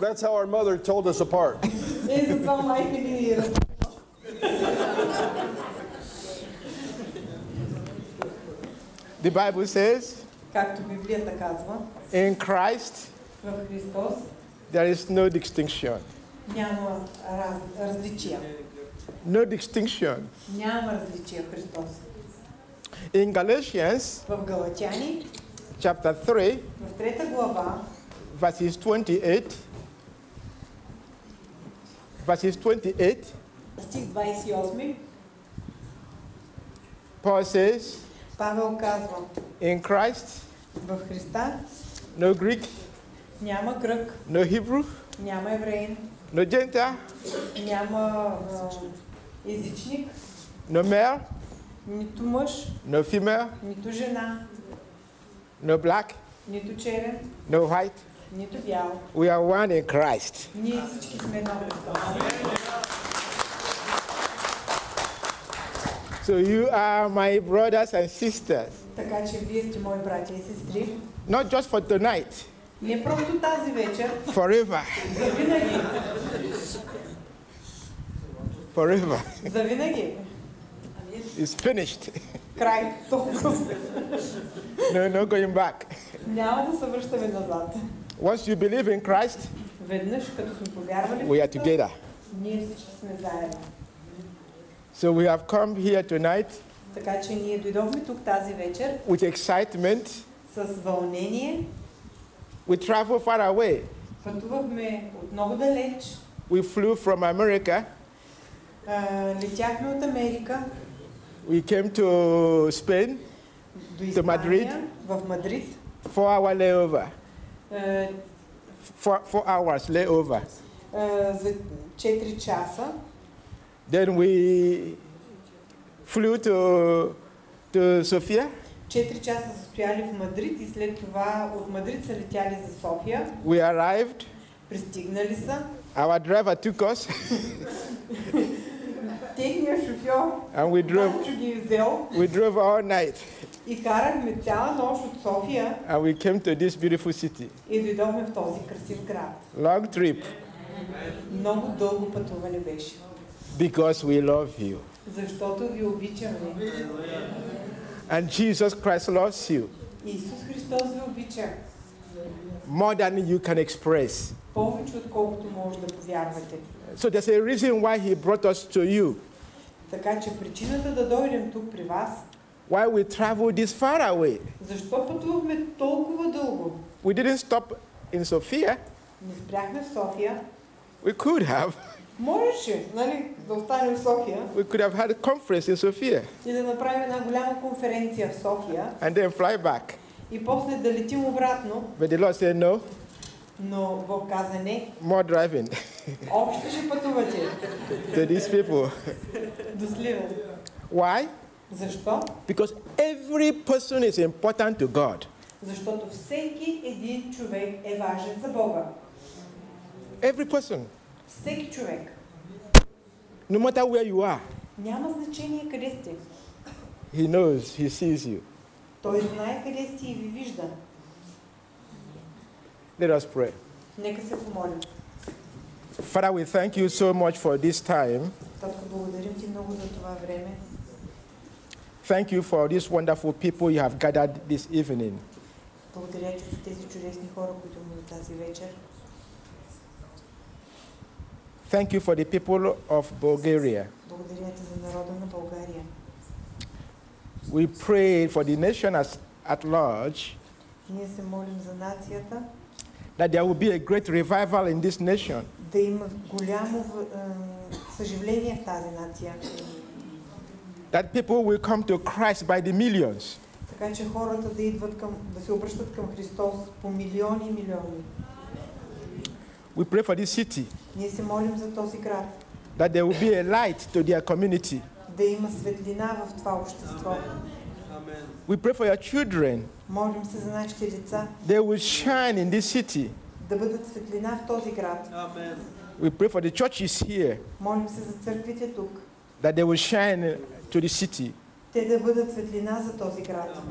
That's how our mother told us apart. the Bible says, in Christ, there is no distinction. No distinction. In Galatians, chapter 3, verses 28. Verses 28. Paul says, In Christ, no Greek, no Hebrew, no Gentile, no male, no female, no black, no white, нито бял. We are one in Christ. Ние всички сме едно в Христос. So you are my brothers and sisters, Така че вие сте мои братя и сестри. not just for tonight, Не просто тази вечер, forever, за винаги. forever. За винаги. It's finished. Край. Толкова. No, no going back. Няма да се връщаме назад. Once you believe in Christ, Веднъж, като сме повярвали, в we are Христа, together. ние всички сме заедно. So we have come here tonight Така че ние дойдохме тук тази вечер with excitement. с вълнение. We travel far away. Пътувахме от много далеч. We flew from America. А, летяхме от Америка We came to Spain, до До Мадрид. Испания, в Мадрид. four hour layover, А, four, four hours layover. а, за 4 часа. Then we flew to, to Sofia. 4 часа са стояли в Мадрид и след това от Мадрид са летяли за София. We arrived. Пристигнали са. Our driver took us Техният шофьор and we drove, Данчо ги е взел we drove all night и карахме цяла нощ от София and we came to this beautiful city. и дойдохме в този красив град. Long trip Много дълго пътуване беше. because we love you. Защото ви обичаме. And Jesus Christ loves you Исус Христос ви обича. more than you can express. Повече отколкото може да повярвате. So there's a reason why he brought us to you. Така че причината да дойдем тук при вас, Why we traveled this far away. защо пътувахме толкова дълго? We didn't stop in Sofia. Не спряхме в София. We could have. Можеше, нали, да останем в София We could have had a conference in Sofia и да направим една голяма конференция в София and then fly back. и после да летим обратно, But the Lord said, no, но Бог каза не, more driving още ще пътувате to these people. до Сливен. Why? Защо? Because every person is important to God. Защото всеки един човек е важен за Бога. Every person, Всеки човек. no matter where you are, Няма значение къде сте. He knows, He sees you. Той знае къде сте и ви вижда. Let us pray. Father, we thank you so much for this time. Thank you for these wonderful people you have gathered this evening. Thank you for the people of Bulgaria. We pray for the nation as, at large that there will be a great revival in this nation. да има голямо в- е, съживление в тази нация. That people will come to Christ by the millions. Така че хората да идват към, да се обръщат към Христос по милиони и милиони. We pray for this city Ние се молим за този град, that there will be a light to their community. да има светлина в това общество. We pray for your children. Молим се за нашите деца, They will shine in this city. да бъдат светлина в този град. We pray for the churches here Молим се за църквите тук, that they will shine to the city. те да бъдат светлина за този град.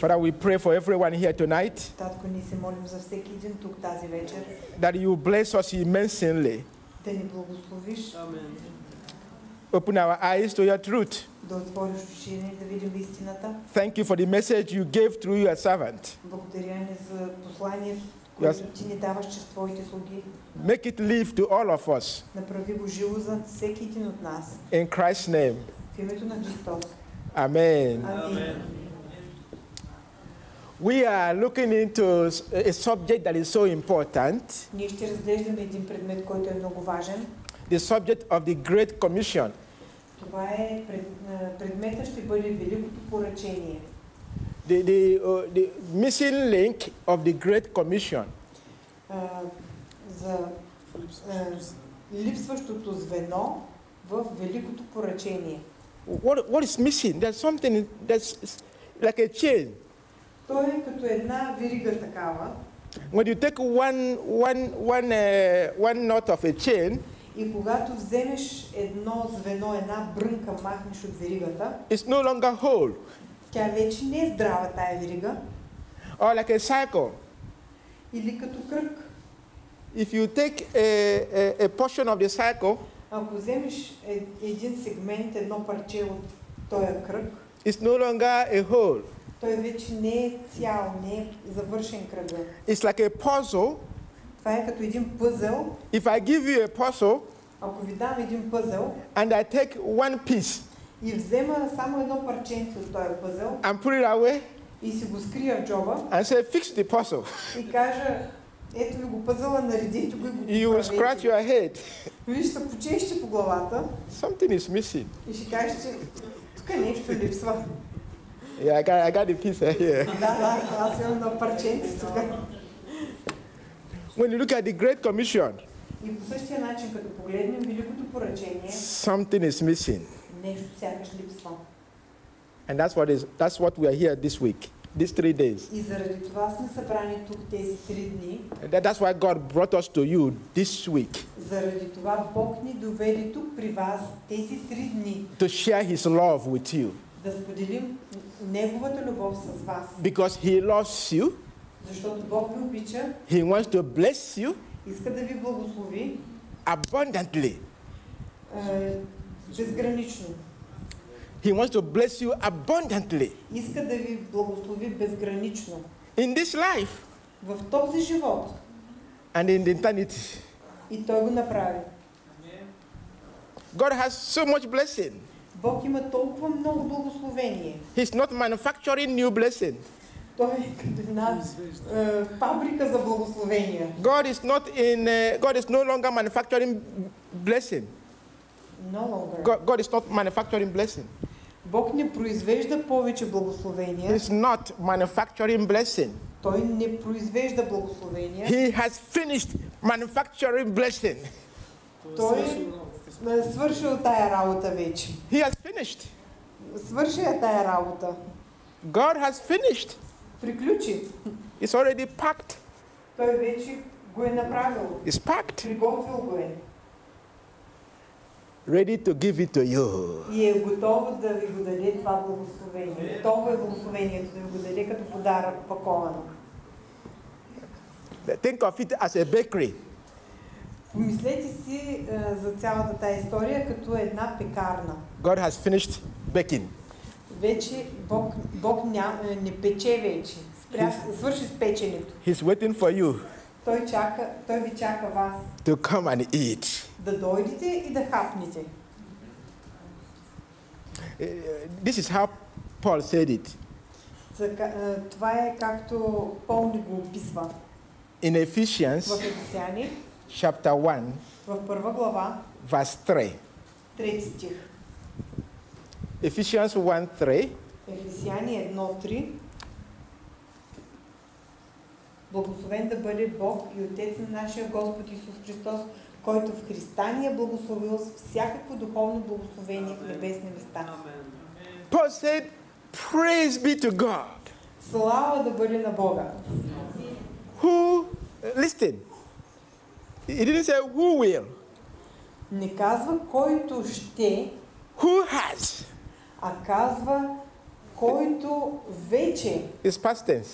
Father, we pray for everyone here tonight Татко, ние се молим за всеки един тук тази вечер, that you bless us immensely. да ни благословиш, Open our eyes to your truth. да отвориш уши ни, да видим истината. Thank you for the message you gave through your servant. Благодаря ни за посланието, Yes. което ти ни даваш чрез твоите слуги. Make it live to all of us. Направи го живо за всеки един от нас. In Christ's name. В името на Христос. Amen. Амин. We are looking into a subject that is so important Ние ще разглеждаме един предмет, който е много важен. the subject of the Great Commission. Това е пред, а, предмета ще бъде Великото поръчение. The, the, uh, the missing link of the Great Commission. А, за а, липсващото звено в Великото поръчение. What, what is missing? There's something that's like a chain. Той е като една верига такава When you take one, one, one, uh, one knot of a chain, и когато вземеш едно звено, една брънка махнеш от веригата, it's no longer whole. тя вече не е здрава тая верига Or like a cycle. или като кръг. If you take a, a, a portion of the cycle, Ако вземеш е- един сегмент, едно парче от този кръг, it's no longer a whole. той вече не е цял, не е завършен кръга. It's like a puzzle. If I give you a puzzle and I take one piece and put it away and say, fix the puzzle. You will scratch your head. Something is missing. yeah, I got, I got the piece here When you look at the Great Commission, И по същия начин, като погледнем Великото поръчение, something is missing. нещо сякаш липсва. And that's what, is, that's what we are here this week, these three days. И заради това сме събрани тук тези три дни. And that- that's why God brought us to you this week Заради това Бог ни доведе тук при вас тези три дни to share His love with you. да споделим Неговата любов с вас. Because He loves you, Защото Бог ви обича, He wants to bless you иска да ви благослови abundantly. е, безгранично. He wants to bless you abundantly Иска да ви благослови безгранично. in this life В този живот. and in the eternity. И Той го направи. God has so much blessing. Бог има толкова много благословение. He's not manufacturing new blessing. Той е като една е, фабрика за благословения. God is not in. Uh, God is no longer manufacturing blessing. No longer. God, God is not manufacturing blessing. Бог не произвежда повече благословения. He's not manufacturing blessing. Той не произвежда благословения. He has finished manufacturing blessing. Той е свършил тая работа вече. He has finished. Свърши я тая работа. God has finished. Приключи. It's already packed. Той вече го е направил. It's packed, Приготвил го е. ready to give it to you. И е готово да ви го даде това благословение. Готово е благословението да ви го даде като подарък паковано. Think of it as a bakery. Помислете си е, за цялата тая история като една пекарна. God has finished baking. Вече Бог, Бог ня, е, не пече вече. Спря, свърши с печенето. He's waiting for you Той, чака, той ви чака вас to come and eat. да дойдете и да хапнете. Uh, This is how Paul said it За, ка- е, това е както Пол ни го описва in в Ephesians Ефесяни, chapter 1, в първа глава, verse 3. трети стих. Ephesians 1 3. Ефесяни 1.3 Благословен да бъде Бог и Отец на нашия Господ Исус Христос, който в Христа ни е благословил с всякакво духовно благословение в небесни места. Paul said, Praise be to God. Слава да бъде на Бога. Who, listen, he didn't say who will, Не казва който ще, who has, а казва който вече, It's past tense.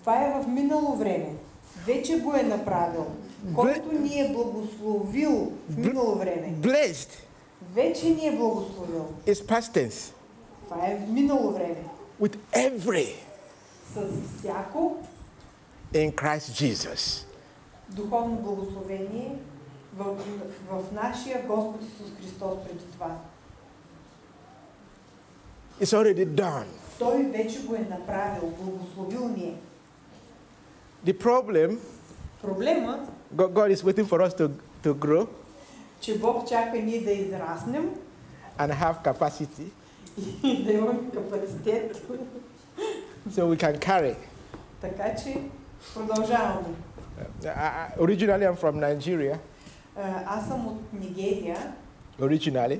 това е в минало време, вече го е направил, който ни е благословил в минало време, Blessed вече ни е благословил. is past tense. Това е минало време. With every С всяко in Christ Jesus. духовно благословение в, в нашия Господ Исус Христос преди това. It's already done. Той вече го е направил, благословил ни е. The problem, Проблема, God, God is waiting for us to, to grow че Бог чака ние да израснем and have capacity и да имаме капацитет, so we can carry. така че продължаваме. Uh, I- I- originally, I'm from Nigeria. А, Аз съм от Нигерия, Originally,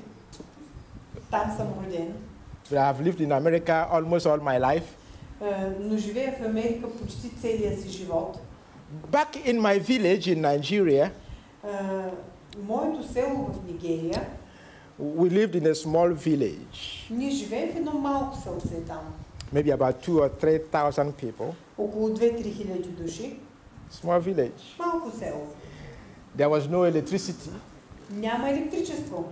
там съм роден, but I've lived in America almost all my life. а, но живея в Америка почти целия си живот. Back in my village in Nigeria, А, Моето село в Нигерия, we lived in a small village, ние живеем в едно малко селце там. maybe about two or three thousand people. Около 2-3 хиляди души. Small village. Малко село. There was no electricity, Няма електричество.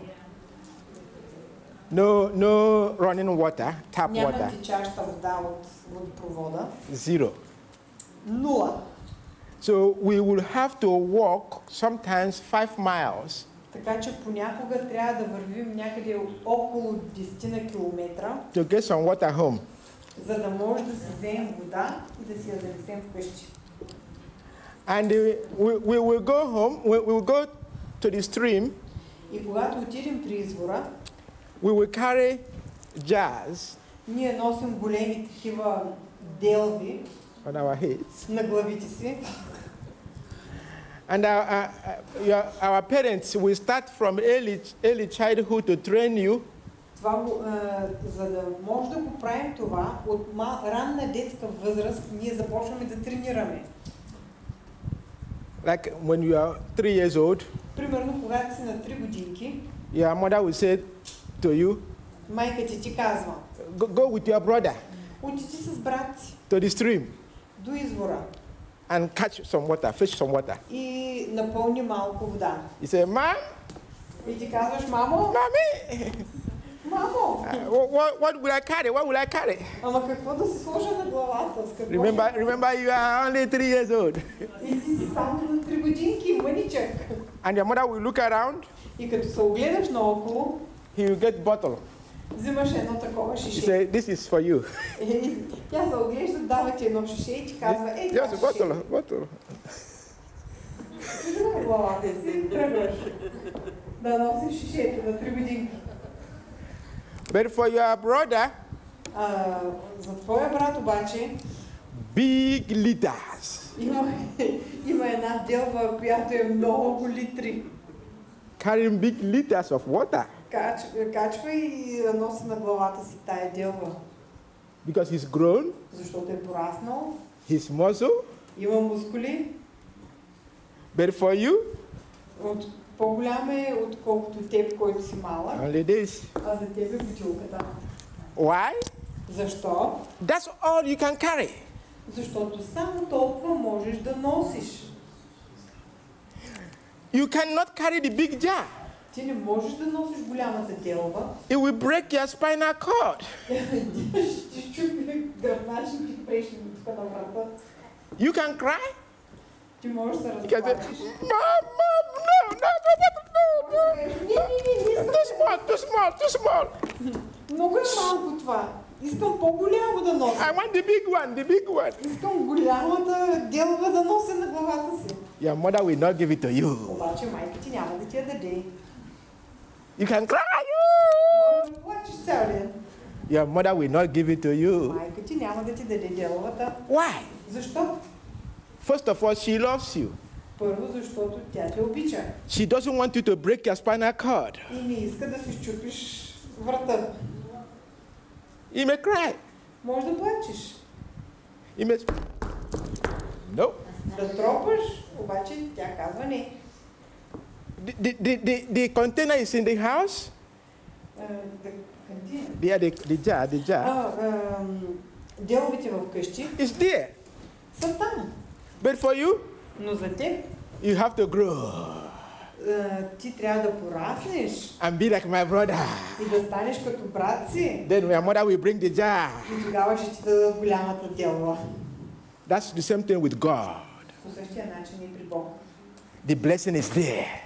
no no running water, tap Няма water, течаща вода от водопровода. zero. Нула. So we will have to walk sometimes five miles Така че понякога трябва да вървим някъде около 10 на километра, to get some water home. за да може да си вземем вода и да си я занесем вкъщи. And uh, we, we will go home, we, we will go to the stream, И когато отидем при извора, we will carry jars ние носим големи такива делви on our heads. на главите си. And our, our, your, our parents will start from early, early childhood to train you Това, го, е, за да може да го правим това, от ма, ранна детска възраст ние започваме да тренираме. Like when you are three years old, Примерно, когато си на 3 годинки, your mother will say to you, майка ти ти казва, go, go with your brother отиди с брат си to the stream до извора and catch some water, fish some water. и напълни малко вода. You say, Mom, И ти казваш, мамо, mommy, мамо, uh, what, what will I carry? What will I carry? ама какво да си сложа на главата? С какво Remember, remember, you are only three years old. И ти си само на 3 годинки, мъничък. And your mother will look around, И като се огледаш наоколо, he will get bottle. взимаш едно такова He шише. say, this is for you. И тя се оглежда, дава ти едно шише и ти казва, ей, това Just a шише. bottle, bottle. Взимай главата си, тръгваш да носиш шишето на 3 годинки. But for your brother, А, за твоя брат обаче big leaders има, има една делва, която е много литри. carrying big liters of water Кач, качва и я носи на главата си тая делва, because he's grown, защото е пораснал, he's muscle. има мускули, But for you, от, по-голям е отколкото теб, който си малък, only this. а за теб е бутилката. Why? Защо? That's all you can carry. Защото само толкова можеш да носиш. You cannot carry the big jar. Ти не можеш да носиш голямата делва. It will break your spinal cord. Ще щупи гръбначните прешни тук на врата. You can cry. Ти можеш да се You can say, разплачеш. Mom, Mom, no, no, no, no, no. Не, не, не, не искам. Too small, too small, too small. Много е малко това. Искам по-голямо да нося. I want the big one, the big one. Искам голямата делва да нося на главата си. Your mother will not give it to you. Обаче майка ти няма да ти я даде. You can cry. Може да плачеш цял ден. Your mother will not give it to you. Майка ти няма да ти даде делвата. Why? Защо? First of all, she loves you. Първо, защото тя те обича. She doesn't want you to break your spinal cord. И не иска да си щупиш врата. You may cry. Може да плачеш. You may. No. Да тропаш, обаче тя казва не. The, the, the, the, the container is in the house. Е, да- Къде? Yeah, the, the jar, the jar. А, ам, деловите в къщи It's there. са там. But for you, Но за теб you have to grow а, ти трябва да пораснеш and be like my brother. и да станеш като брат си. Then your mother will bring the jar. И тогава ще ти дадат голямата делва. That's the same thing with God. По същия начин и при Бог. The blessing is there, Благословението е там.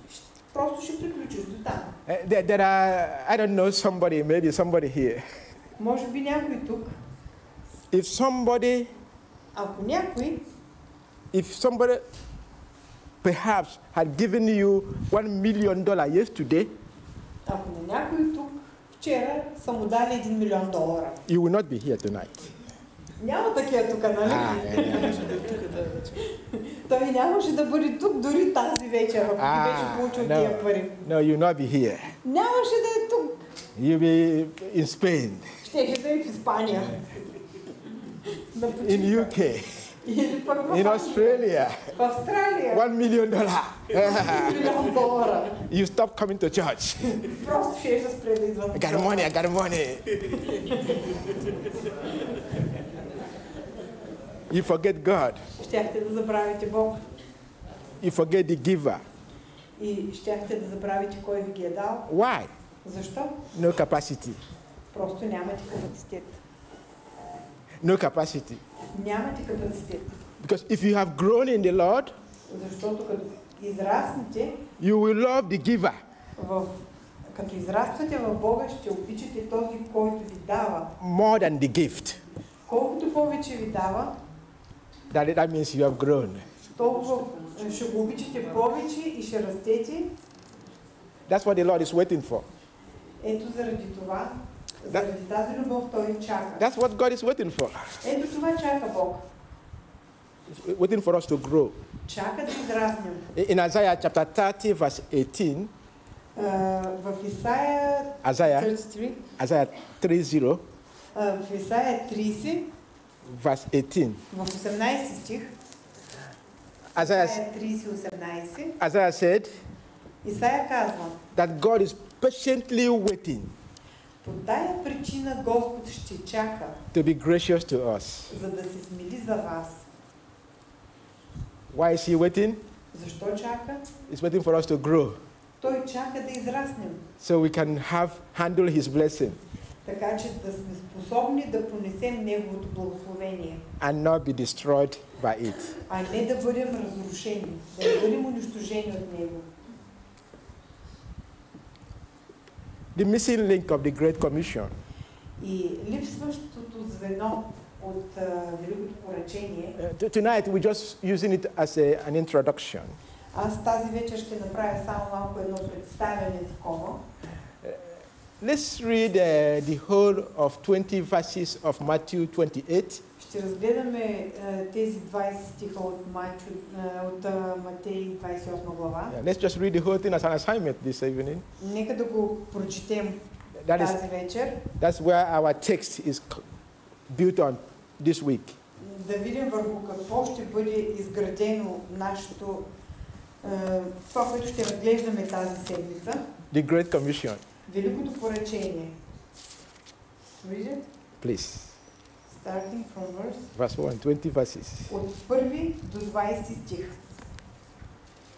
И ти щ- просто ще приключиш до там. Uh, There, there are, I don't know, somebody, maybe somebody here. Може би някой тук, If somebody, ако някой if somebody perhaps had given you one million dollar yesterday, Ако на някой тук вчера са му дали 1 милион долара. you will not be here tonight. Няма такива тук, нали? Ah, yeah. Той нямаше да бъде тук дори тази вечер, ако Ah, ти беше получил no. тия пари. no, you will not be here. Нямаше да е тук. You'll be in Spain, Щеше да е в Испания. На in почивка. UK, Или пък в in Англия. Australia. В Австралия. One million dollar. 1 милион долара. you stop coming to church. Просто ще да спре да идва. I got money, I got money. you forget God. Щяхте да забравите Бог. You forget the giver. И щяхте да забравите кой ви ги е дал. Why? Защо? No capacity. Просто нямате капацитет. No capacity. Нямате капацитет. Because if you have grown in the Lord, Защото като израснете you will love the giver. в като израствате в Бога, ще обичате този, който ви дава. more than the gift. Колкото повече ви дава, That, that means you have grown. толкова ще го обичате повече и ще растете. That's what the Lord is waiting for. Ето заради това, заради тази любов той чака. That's what God is waiting for. Ето това чака Бог. He's waiting for us to grow. Чака да израснем. In Isaiah chapter 30, verse 18, А, В Исаия Isaiah, 33, Isaiah 30, а, в Исаия 30, verse 18. в 18 стих, Isaiah, Исаия 30, 18, Isaiah said Исаия казва, that God is patiently waiting по тая причина Господ ще чака, to be gracious to us. за да се смили за вас. Why is He waiting? Защо чака? He's waiting for us to grow Той чака да израснем, so we can have handle His blessing така че да сме способни да понесем Неговото благословение, and not be destroyed by it. а не да бъдем разрушени, да не бъдем унищожени от Него. The missing link of the Great Commission И липсващото звено от а, Великото поръчение, Uh, t- tonight, we're just using it as a, an introduction. аз тази вечер ще направя само малко едно представяне такова. Let's read uh, the whole of 20 verses of Matthew 28. Ще разгледаме а, тези 20 стиха от, Майчо, а, от а, Матей 28 глава. Yeah, let's just read the whole thing as an assignment this evening. Нека да го прочетем That is, тази вечер. that's where our text is c- built on this week. Да видим върху какво ще бъде изградено нашето, а, това, което ще разглеждаме тази седмица. The Great Commission. Великото поръчение. Read it. Please. Starting from verse Verse 1, 20 verses. От 1 до 20 стих.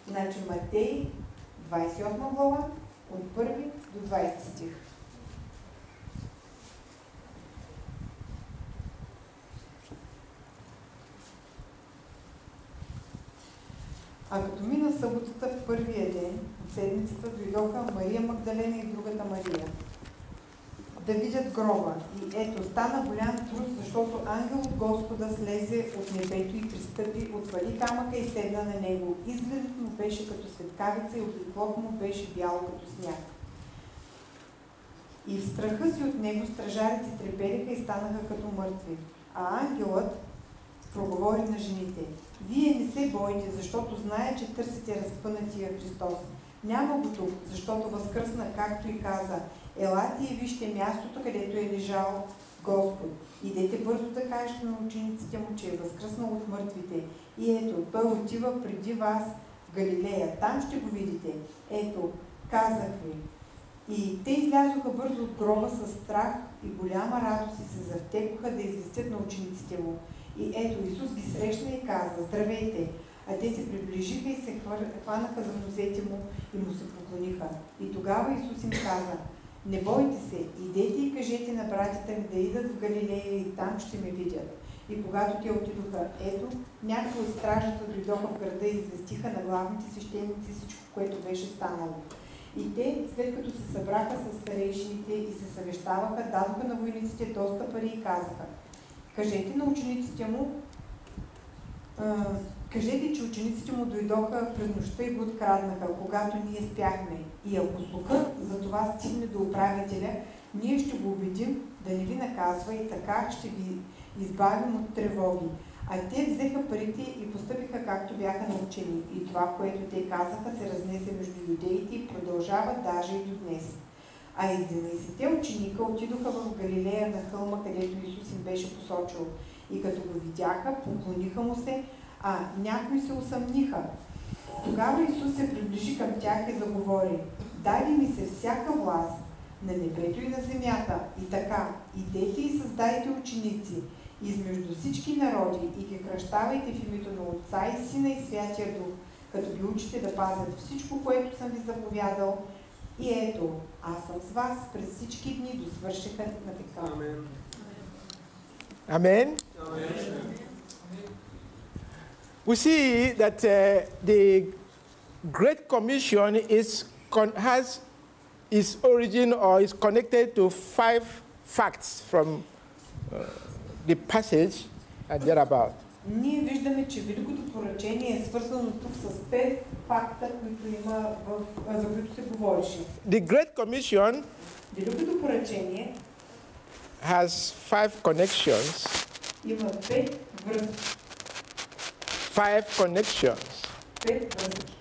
Значи Матей, 28 глава, от 1 до 20 стих. А като мина съботата в първия ден от седмицата дойдоха Мария Магдалена и другата Мария да видят гроба. И ето, стана голям труд, защото ангел от Господа слезе от небето и пристъпи, отвали камъка и седна на него. Изгледът му беше като светкавица и облеклото му беше бяло като сняг. И в страха си от него стражарите трепериха и станаха като мъртви. А ангелът проговори на жените. Вие не се бойте, защото знае, че търсите разпънатия Христос. Няма го тук, защото възкръсна, както и каза. Елате и вижте мястото, където е лежал Господ. Идете бързо да кажете на учениците му, че е възкръснал от мъртвите. И ето, той отива преди вас в Галилея. Там ще го видите. Ето, казах ви. И те излязоха бързо от гроба с страх и голяма радост и се завтекоха да известят на учениците му. И ето Исус ги срещна и каза, здравейте! А те се приближиха и се хванаха за нозете му и му се поклониха. И тогава Исус им каза, не бойте се, идете и кажете на братята ми да идат в Галилея и там ще ме видят. И когато те отидоха, ето, някои от стражата дойдоха в града и известиха на главните свещеници всичко, което беше станало. И те, след като се събраха с старейшините и се съвещаваха, дадоха на войниците доста пари и казаха, кажете на учениците му, кажете, че учениците му дойдоха през нощта и го откраднаха, когато ние спяхме. И ако слухът за това стигне до управителя, ние ще го убедим да не ви наказва и така ще ви избавим от тревоги. А те взеха парите и постъпиха както бяха научени. И това, което те казаха, се разнесе между юдеите и продължава даже и до днес. А 11 ученика отидоха в Галилея на хълма, където Исус им беше посочил. И като го видяха, поклониха му се, а някои се усъмниха. Тогава Исус се приближи към тях и заговори. Даде ми се всяка власт на небето и на земята. И така, идете и създайте ученици измежду всички народи и ги кръщавайте в името на Отца и Сина и Святия Дух, като ги учите да пазят всичко, което съм ви заповядал. И ето, аз съм с вас през всички дни до свършиха на века. Amen. We see that uh, the Great Commission is con- has its origin or is connected to five facts from uh, the passage and thereabout. Ние виждаме, че Великото поръчение е свързано тук с пет факта, които има в, а, за които се говореше. The Great Commission Великото поръчение has five connections, има пет връзки. five connections. Пет връзки.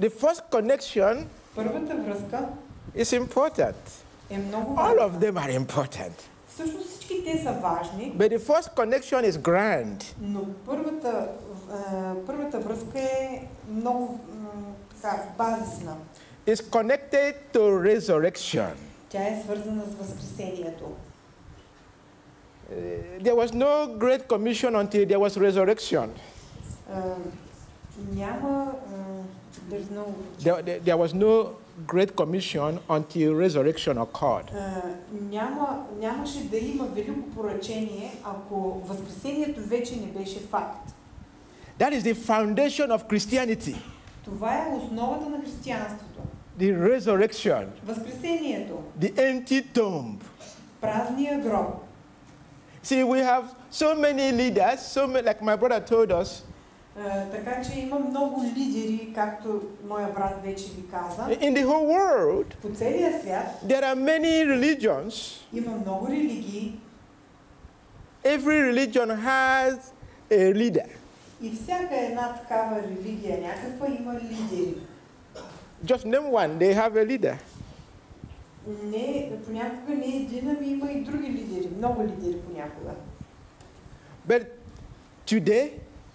The first connection Първата връзка is important. е много All of важна. them are important. Всъщност всички те са важни, But the first connection is grand. но първата, а, първата връзка е много м, така, базисна. It's connected to resurrection. Тя е свързана с Възкресението. Uh, there was no great commission until there was resurrection. А, няма... а, there's no, There, there, there was no great commission until resurrection occurred. а, няма, нямаше да има велико поръчение, ако Възкресението вече не беше факт. That is the foundation of Christianity, Това е основата на християнството. the resurrection, Възкресението, the empty tomb. празния гроб. See, we have so many leaders, so many, like my brother told us, А, така че има много лидери, както моя брат вече ви каза. in the whole world, По целия свят there are many religions. има много религии Every religion has a leader. и всяка една такава религия някаква има лидери. Just name one, they have a leader. Не, понякога не е един, ами има и други лидери, много лидери понякога. But today,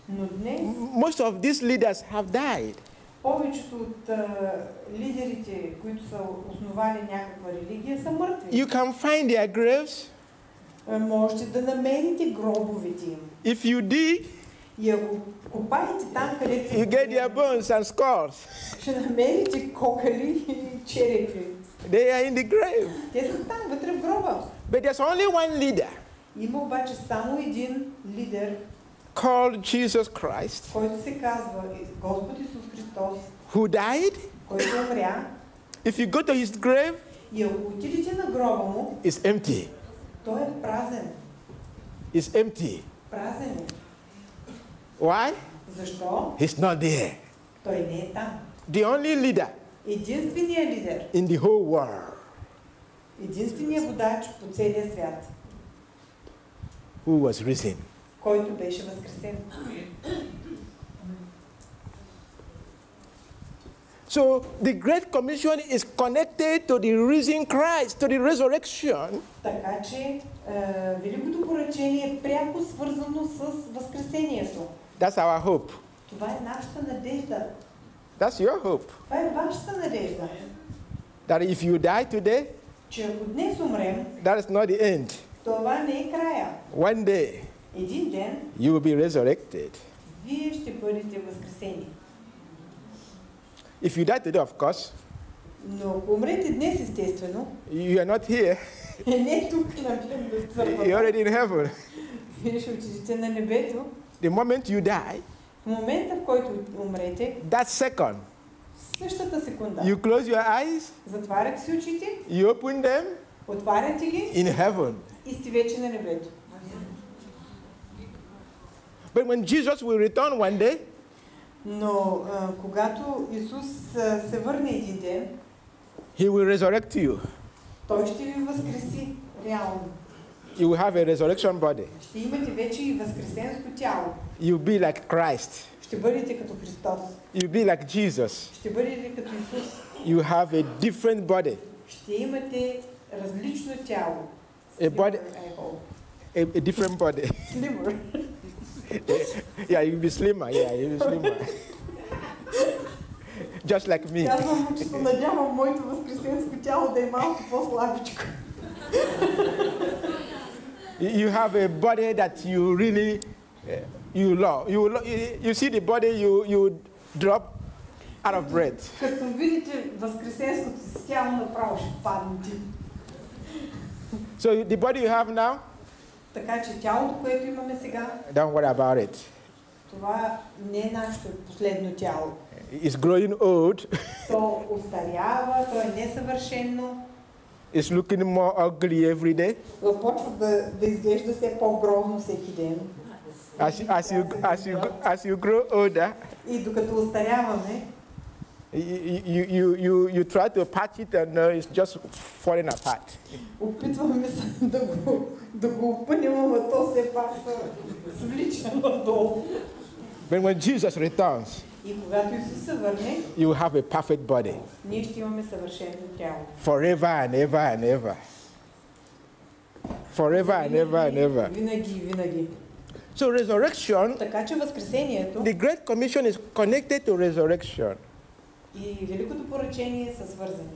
Но днес most of these leaders have died. повечето от а, лидерите, които са основали някаква религия, са мъртви. You can find their graves. А, Можете да намерите гробовете им. If you dig, И ако копаете там, където са you get their bones and skulls. ще намерите кокали и черепи. They are in the grave. Те са там, вътре в гроба. But there's only one leader Има обаче само един лидер, called Jesus Christ който се казва Господ Исус Христос, who died. който умря. If you go to his grave, И ако отидете на гроба му, it's empty. той е празен. It's empty. Празен е. Why? Защо? He's not there. Той не е там. The only leader Единственият лидер, in the whole world единственият водач по целия свят, who was risen. който беше възкресен. So the Great Commission is connected to the risen Christ, to the resurrection. Така че е, Великото поръчение е пряко свързано с Възкресението. That's our hope. Това е нашата надежда. That's your hope. Това е вашата надежда. That if you die today, Че ако днес умрем, that is not the end. това не е края. One day, Един ден you will be resurrected. вие ще бъдете възкресени. If you die today, of course, Но ако умрете днес, естествено, you are not here. не тук на в You're църквата, already in heaven. вие ще отидете на небето. The moment you die, В момента, в който умрете, that second, същата секунда, you close your eyes, затваряте си очите, you open them отваряте ги in heaven. и сте вече на небето. But when Jesus will return one day, Но а, когато Исус а, се върне един ден, he will resurrect you. Той ще ви възкреси реално. You will have a resurrection body. Ще имате вече и възкресенско тяло. You'll be like Christ. Ще бъдете като Христос. You'll be like Jesus. Ще бъдете като Исус. You have a different body, Ще имате различно тяло. A body- Slimmer, I hope. a, a different body. Slimmer. yeah, you'll be slimmer. Yeah, you'll be slimmer. Just like me. Казвам му, че се надявам моето възкресенско тяло да е малко по-слабичко. You have a body that you really uh, you love. You, lo- you you see the body you, you drop out of breath. Като видите възкресенското си тяло, направо ще паднете. So the body you have now, Така че тялото, което имаме сега, don't worry about it. това не е нашето последно тяло. It's growing old. То устарява, то е несъвършено, It's looking more ugly every day. започва да, да изглежда все по-грозно всеки ден. As, as, you, as, you, as you grow older, И докато устаряваме, you, you, you, you, you try to patch it and uh, it's just falling apart. опитваме се да го, да го опънем, ама то все пак се свлича надолу. But when Jesus returns, И когато Исус се върне, you will have a perfect body ние ще имаме съвършено тяло. forever and ever and ever. Forever and ever and ever. Винаги, винаги. So, resurrection, Така че Възкресението the Great Commission is connected to resurrection. и Великото поръчение са свързани.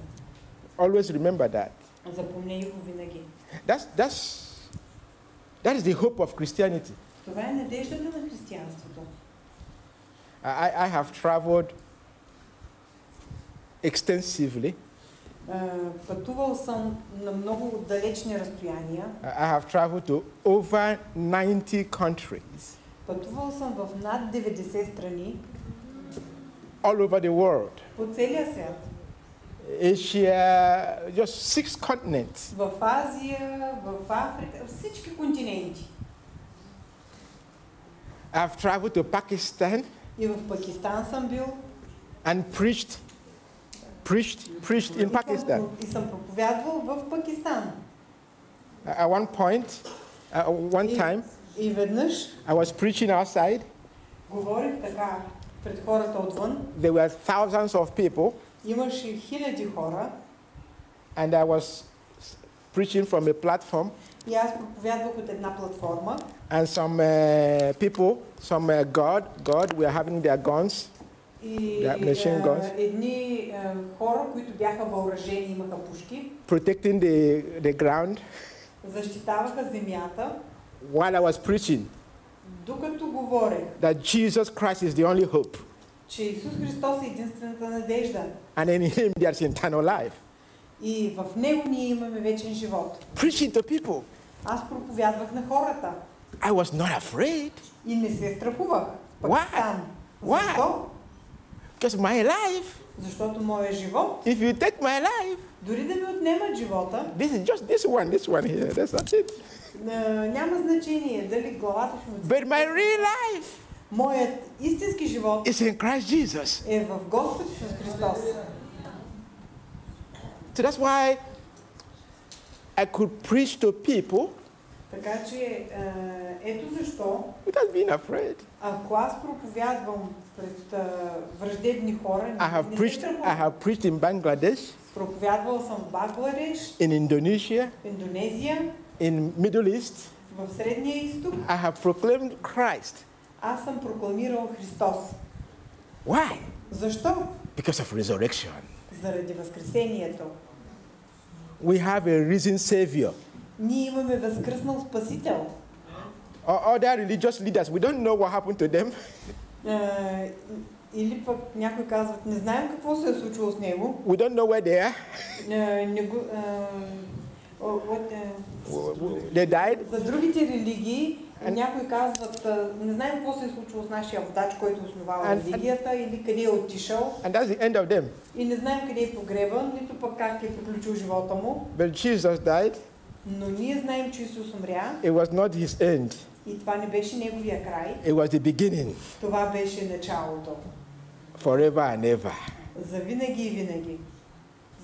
Always remember that. Запомняй го винаги. That's, that's, that is the hope of Christianity. Това е надеждата на християнството. I, I have traveled extensively. А, Пътувал съм на много далечни разстояния. I I have traveled to over 90 countries Пътувал съм в над 90 страни all over the world. по целия свят. Asia, just six continents. В Азия, в Африка, всички континенти. I've traveled to Pakistan И в Пакистан съм бил. and preached, preached, preached in и съм- Pakistan. И съм проповядвал в Пакистан. At one point, uh, one И- time, И веднъж I was preaching outside. говорих така пред хората отвън. There were thousands of people, Имаше хиляди хора and I was preaching from a platform. и аз проповядвах от една платформа. And some uh, people, some uh, God, God, were having their guns. И Yeah, machine е, guns. едни е, хора, които бяха въоръжени, имаха пушки, protecting the, the ground защитаваха земята, while I was preaching докато говорех, that Jesus Christ is the only hope. че Исус Христос е единствената надежда. And in Him there's eternal life. И в Него ние имаме вечен живот. Preaching to people. Аз проповядвах на хората I was not afraid и не се страхувах. Why? Пакистан. Why? Защо? because my life, Защото моят живот, if you take my life, дори да ми отнемат живота, this is just this one, this one here, that's that's it. няма значение дали главата ще ми But my real life Моят истински живот is in Christ Jesus. е в Господ Исус Христос. So that's why I could preach to people Така че е, ето защо, without being afraid. ако аз проповядвам пред е, враждебни хора, I have не се preached, I страхувам. have preached in Bangladesh, Проповядвал съм в Бангладеш, in Indonesia, в Индонезия, in Middle East. в Средния изток. I have proclaimed Christ. Аз съм прокламирал Христос. Why? Защо? Because of resurrection. Заради Възкресението. We have a risen Savior. Ние имаме възкръснал Спасител. Or other religious leaders, we don't know what happened to them. Е, или пък някой казват, не знаем какво се е случило с него. We don't know where they are. Е, не го, е, о, what, е, They died. За другите религии And- някои казват, не знаем какво се е случило с нашия водач, който основал And- религията, или къде е отишъл, And that's the end of them. и не знаем къде е погребан, нито пък как е приключил живота му. But Jesus died. Но ние знаем, че Исус умря It was not his end, и това не беше неговия край, it was the beginning, това беше началото. forever and ever. За винаги и винаги.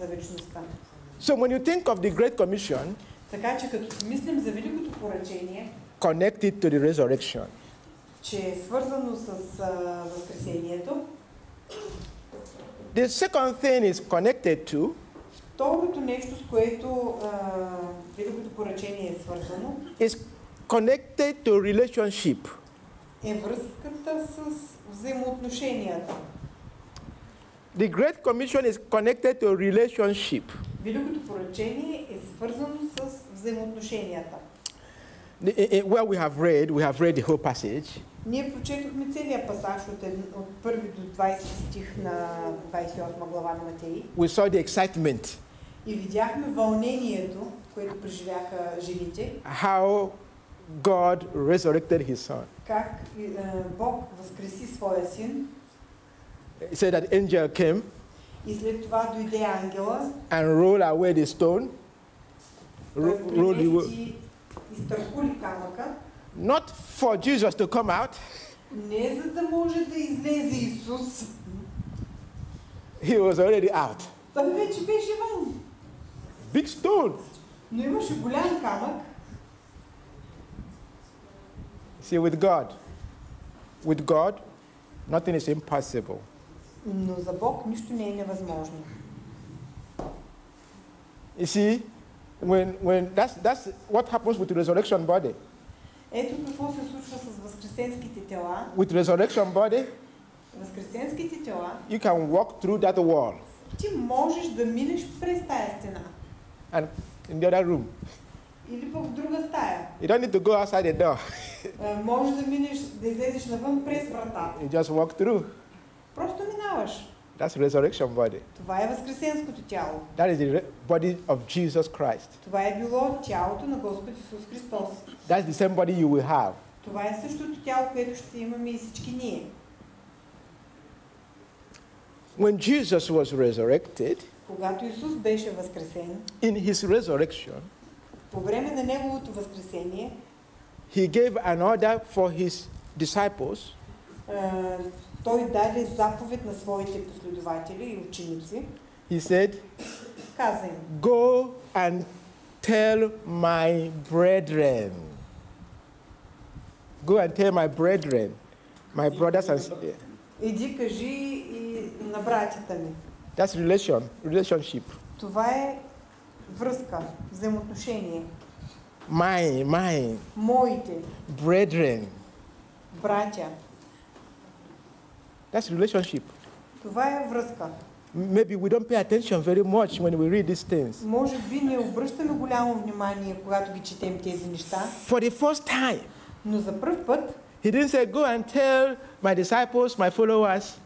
За вечността. So when you think of the Great Commission, Така че като мислим за великото поръчение, connected to the resurrection, че е свързано с а, Възкресението, the second thing is connected to Второто нещо, с което а, великото поръчение е свързано, is connected to relationship. е връзката с взаимоотношенията. The Great Commission is connected to relationship. Великото поръчение е свързано с взаимоотношенията. The- i- i- Where we have read, we have read the whole passage. Ние прочетохме целият пасаж от, ед- от 1 до 20 стих на 28 глава на Матеи We saw the excitement, и видяхме вълнението, което преживяха жените, how God resurrected his son. как е, Бог възкреси своя син He said that angel came и след това дойде ангела, and rolled away the stone. той Ro- rolled the, премести изтъркули камъка, not for Jesus to come out, Не за да може да излезе Исус. he was already out. Той вече беше вън. Big stone. Но имаше голям камък. See, with God, with God, nothing is impossible. Но за Бог нищо не е невъзможно. You see, when, when that's, that's what happens with the resurrection body. Ето какво се случва с възкресенските тела. With resurrection body, Възкресенските тела, you can walk through that wall ти можеш да минеш през тая стена. and in the other room. Или пък в друга стая. You don't need to go outside the door. Е, Можеш да минеш, да излезеш навън през вратата. You just walk through. Просто минаваш. That's resurrection body. Това е възкресенското тяло. That is the re- body of Jesus Christ. Това е било тялото на Господ Исус Христос. That's the same body you will have. Това е същото тяло, което ще имаме и всички ние. When Jesus was resurrected, Когато Исус беше възкресен, in his resurrection, по време на Неговото възкресение, he gave an order for his disciples е, Той даде заповед на своите последователи и ученици. He said, Каза им, Go and tell my brethren. Go and tell my brethren, my brothers and sisters. иди кажи и на братята ми. That's relation, relationship. Това е връзка, взаимоотношение. Mine, mine, Моите brethren. братя. That's relationship. Това е връзка. Maybe we don't pay attention very much when we read these things. Може би не обръщаме голямо внимание, когато ги четем тези неща, For the first time, но за първ път he didn't say, Go and tell my disciples, my followers.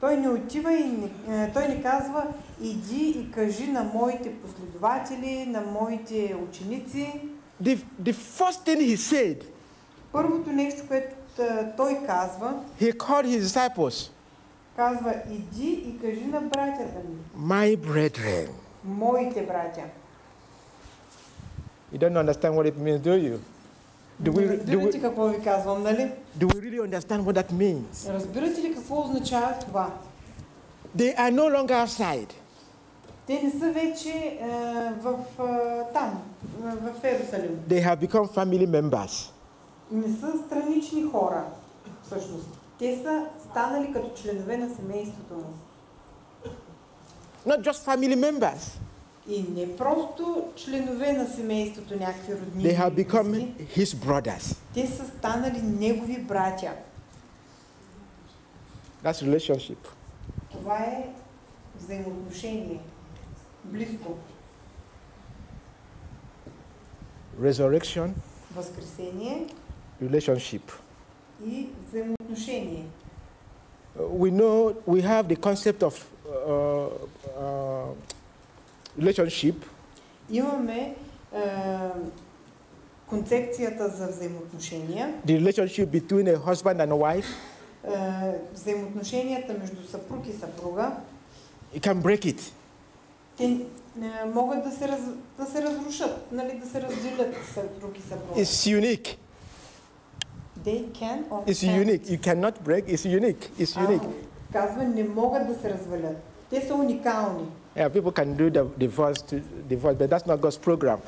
той не отива и не, е, той не казва иди и кажи на моите последователи, на моите ученици. The, the first thing he said, Първото нещо, което е, той казва, he called his disciples, казва иди и кажи на братята ми, My brethren. моите братя. You don't understand what it means, do you? Do we, do, Разбирате we, какво ви казвам, нали? do we really understand what that means? Разбирате ли какво означава това? They are no longer outside. Те не са вече е, в, е, там, е, в Ерусалим. They have become family members. Не са странични хора, всъщност. Те са станали като членове на семейството му. Not just family members. И не просто членове на семейството, някакви родни. They have become his brothers. Те са станали негови братя. That's relationship. Това е взаимоотношение. Близко. Resurrection, Възкресение relationship. и взаимоотношение. Uh, We know we have the concept of uh, uh, relationship Имаме е, концепцията за взаимоотношения, the relationship between a husband and a wife. е, взаимоотношенията между съпруг и съпруга. You can break it. Те е, могат да се, раз, да се разрушат, нали, да се разделят съпруг и съпруга. It's unique. They can or It's can't. unique. You cannot break. It's unique. It's unique. А, казва, не могат да се развалят. Те са уникални. Yeah, people can do the divorce to divorce, but that's not God's program.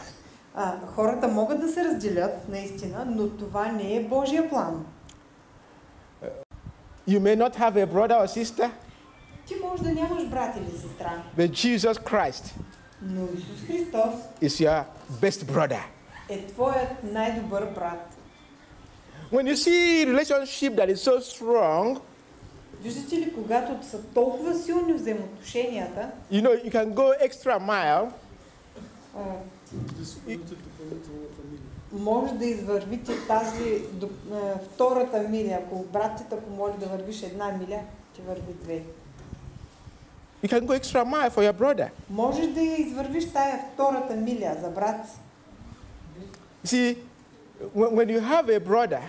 А, хората могат да се разделят, наистина, но това не е Божия план. You may not have a brother or sister, Ти може да нямаш брат или сестра, but Jesus Christ но Исус Христос is your best brother. е твоят най-добър брат. When you see relationship that is so strong, Виждате ли, когато са толкова силни взаимоотношенията, you know you can go extra mile а, може да извървите тази до, а, втората миля. Ако братята помоли да вървиш една миля, ти върви две. You can go extra mile for your brother. Можеш да извървиш тая втората миля за брат. See, when you have a brother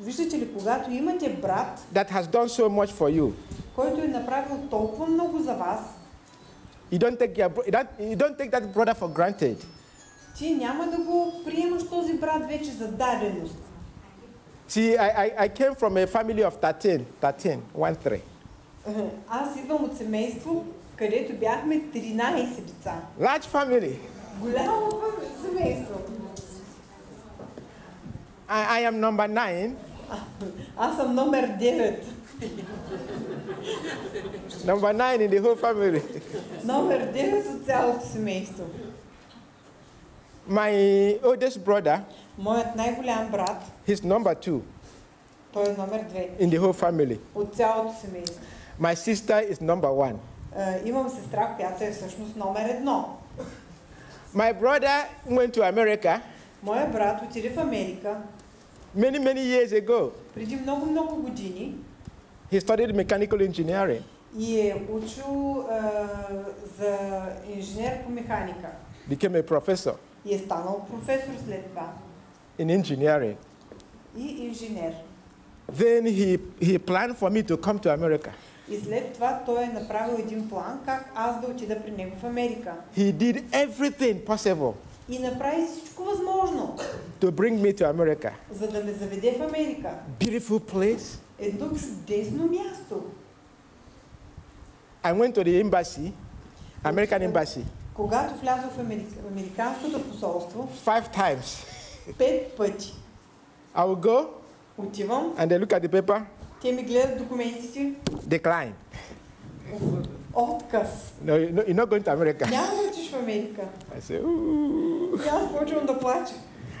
Виждате ли, когато имате брат, that has done so much for you, който е направил толкова много за вас, you don't take, your, that, you don't take that brother for granted. Ти няма да го приемаш този брат вече за даденост. See, I, I, I came from a family of 13, 13, 1, 3. Аз идвам от семейство, където бяхме 13 деца. Large family. Голямо семейство. I, I am number 9. Awesome number 9. number 9 in the whole family. number 9 цялото семейство. My oldest brother. Моят най-голям брат. He's number 2. Той е номер 2. In the whole family. От цялото семейство. My sister is number 1. Имам сестра, която е всъщност номер 1. My brother went to America. Моя брат отиде в Америка many, many years ago. преди много-много години He studied mechanical engineering. и е учил е, за инженер по механика. became a professor И е станал професор след това. in engineering. И инженер. Then he, he planned for me to come to America. И след това той е направил един план как аз да отида при него в Америка. He did everything possible И направи всичко възможно, to bring me to America. за да ме заведе в Америка. Beautiful place. Едно чудесно място. I went to the embassy, American embassy, Когато влязох в Америка, Американското посолство, five times. пет пъти I will go отивам, and they look at the paper, те ми гледат документите, decline. отказ. No, you- no, you're not going to America. Няма да отиш в Америка. I say, ooh. И аз почвам да плача.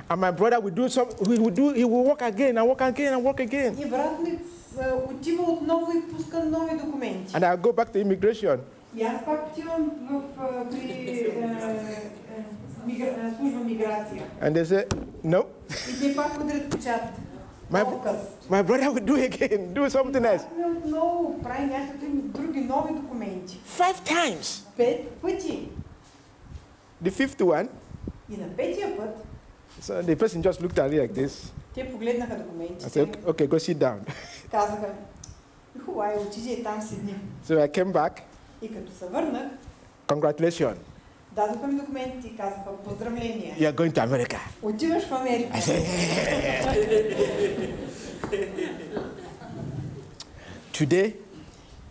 And my brother will do some, he will do, he will walk again and walk again and walk again. И брат ми а, отива отново и пуска нови документи. And I'll go back to immigration. И аз пак отивам в, а, при а, а, мигра... а, служба миграция. And they say, no. И те пак удрят печат. My, Отказ. my brother will do again, do something else. Брат ми The fifth one, И на петия път so the person just looked at me like this. те погледнаха I документите. said, okay, go sit down. Казаха, хубаво, е, отиди и там седни. So I came back. И като се върнах, Congratulations, дадоха ми документите и казаха, поздравления. you are going to America. Отиваш в Америка. I said, Today,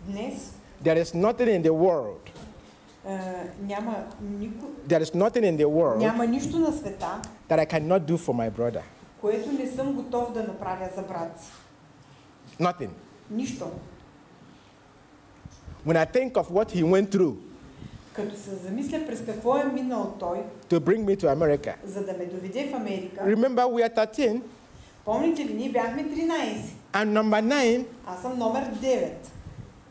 Днес there is nothing in the world а, е, няма, нико, There is nothing in the world няма нищо на света, that I cannot do for my brother. което не съм готов да направя за брат си. Nothing. Нищо. When I think of what he went through Като се замисля през какво е минал той, to bring me to America. за да ме доведе в Америка, Remember, we are 13, помните ли, ние бяхме 13. and number nine, Аз съм номер 9.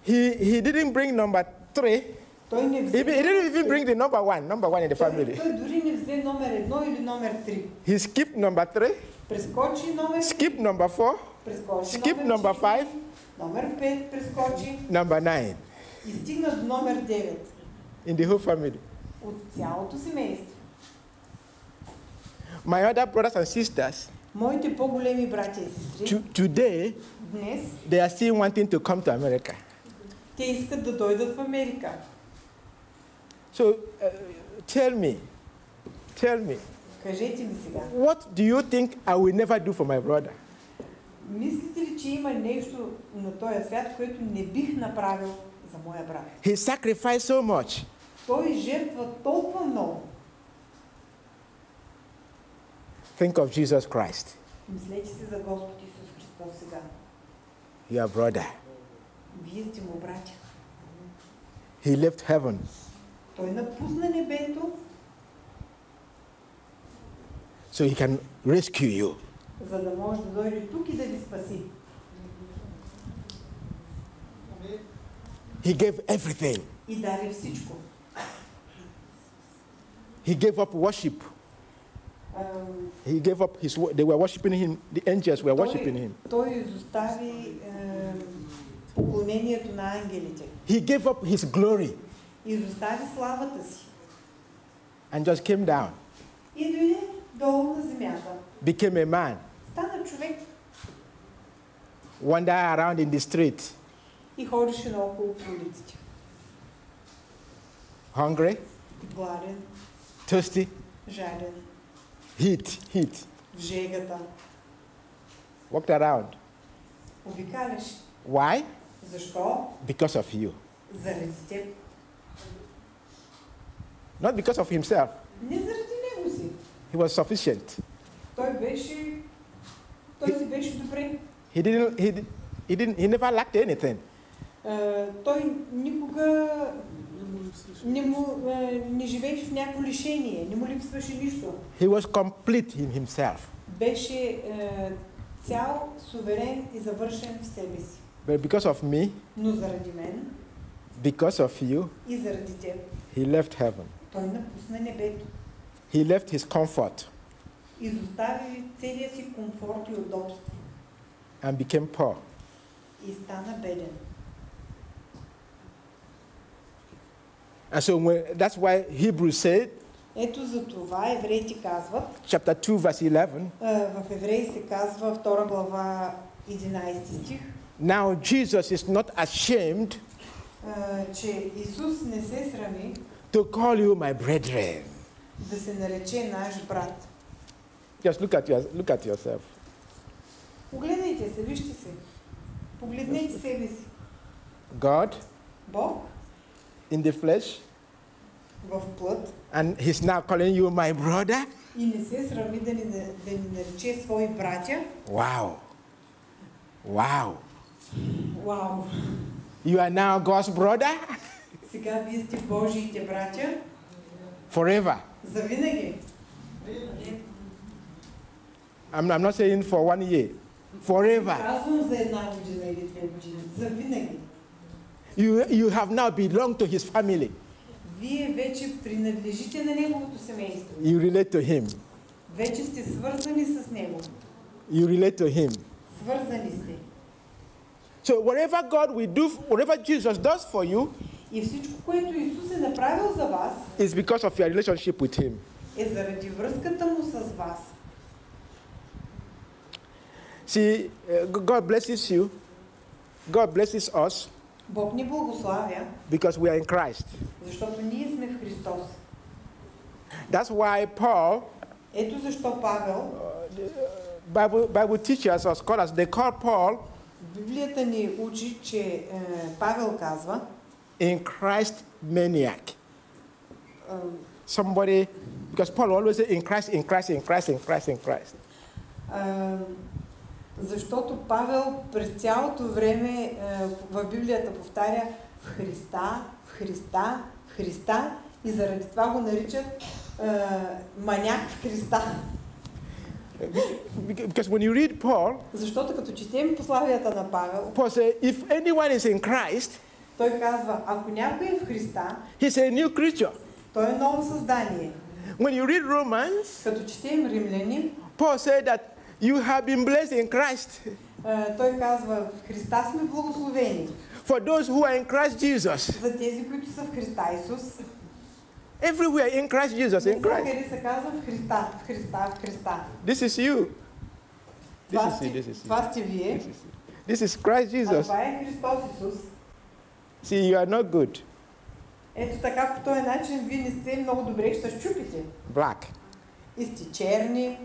he, he didn't bring number three. Той не He, взе... he didn't even bring the number one, number one in the той, family. той дори не взе номер 1 или номер 3. He skipped number three, Прескочи номер skipped number four, прескочи skip номер number 4, five, номер 5 прескочи number nine и стигна до номер 9 in the whole family. от цялото семейство. My other brothers and sisters, Моите по-големи братя и сестри to, today, днес they are still wanting to come to America. те искат да дойдат в Америка. So uh, tell me, tell me, Кажете ми сега, what do you think I will never do for my brother? мислите ли, че има нещо на този свят, което не бих направил за моя брат? He sacrificed so much. Той жертва толкова много. Think of Jesus Christ, Мислете си за Господ Исус Христос сега. your brother. Вие сте му братя. He left heaven Той напусна небето, so he can rescue you. за да може да дойде тук и да ви спаси. He gave everything. И даде всичко. He gave up worship. Ам, He gave up his. wo- They were worshiping him. The angels were worshiping him. той изостави ам, поклонението на ангелите. He gave up his glory Изостави славата си. and just came down, И дойде долу на земята. became a man, Стана човек wandered around in the street, и ходеше наоколо по улиците. hungry, Гладен, thirsty, жаден, heat, heat. в жегата. Walked around. Обикаляше. Why? Защо? Because of you. Заради теб. not because of himself. He was sufficient. He, he didn't, he, he didn't, he never lacked anything. He was complete in himself. But because of me, because of you, he left heaven. той напусна небето. He left his comfort Изостави целия си комфорт и удобство and became poor. и стана беден. And so when, that's why Hebrews said, Ето за това евреите казват, chapter 2, verse 11, е, в Евреи се казва 2 глава 11 стих, now Jesus is not ashamed е, че Исус не се срами to call you my brethren. да се нарече наш брат. Just look at, your, look at yourself. Погледнете се, вижте се. Погледнете себе си. God Бог in the flesh, в плът and he's now calling you my brother. и не се срами да ни, да ни нарече свои братя. Wow. Wow. Вау! You are now God's brother Сега вие сте Божиите братя forever. за винаги. I'm, I'm not saying for one year, forever. Казвам за една година или две години. За винаги. You, you have now belonged to his family. Вие вече принадлежите на неговото семейство. You relate to him. Вече сте свързани с него. You relate to him. Свързани сте. So whatever God will do, whatever Jesus does for you, И всичко, което Исус е направил за вас, is because of your relationship with him. е заради връзката му с вас. See, uh, God blesses you. God blesses us Бог ни благославя, because we are in Christ. защото ние сме в Христос. That's why Paul, Ето защо Павел, Bible, Bible teachers or scholars, they call Paul Библията ни учи, че е, Павел казва, in Christ maniac. somebody, because Paul always said in Christ, in Christ, in Christ, in Christ, in Christ. А, защото Павел през цялото време а, в Библията повтаря в Христа, в Христа, в Христа и заради това го наричат а, маняк в Христа. Because when you read Paul, Защото като четем пославията на Павел, Paul said, if anyone is in Christ, той казва, ако някой е в Христа, he's a new creature. той е ново създание. When you read Romans, Като четем римляни, Paul said that you have been blessed in Christ. а, той казва, в Христа сме благословени. For those who are in Christ Jesus, За тези, които са в Христа Исус, everywhere in Christ Jesus, in Christ. навсякъде се казва в Христа, в Христа, в Христа. This is you. This Това is сте, you. This is you. това сте вие, This is you. This is Christ а Jesus. това е Христос Исус. See, you are not good. Ето така по този начин вие не сте много добре, ще се щупите. Black. И сте черни,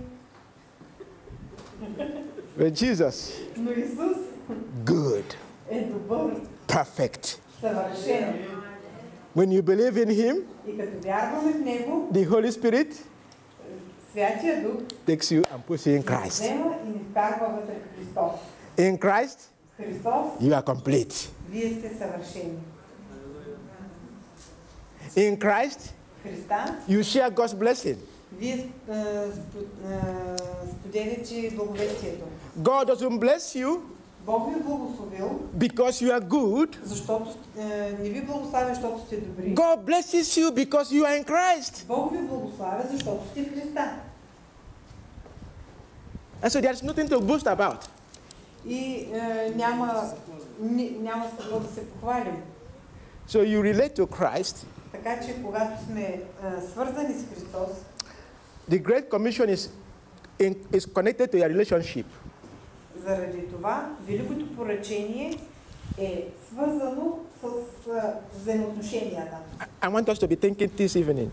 But Jesus, но Исус good, е добър, perfect. съвършен. When you believe in Him, И като вярваме в Него, the Holy Spirit Святия Дух takes you and puts you in ни Christ. взема и ни вкарва вътре в Христос. In Christ, В Христос you are complete. вие сте съвършени. In Christ, В Христа you share God's blessing. вие а, спо- а, споделяте благовестието. God doesn't bless you Бог ви е благословил, because you are good. защото а, не ви благославя, защото сте добри. God blesses you because you are in Christ. Бог ви благославя, защото сте в Христа. And so there's nothing to boast about. И а, няма, ни- няма с какво да се похвалим. So you relate to Christ. Така че, когато сме а, свързани с Христос, The Great Commission is, in, is connected to your relationship. заради това Великото поръчение е свързано с а, взаимоотношенията. I want us to be thinking this evening.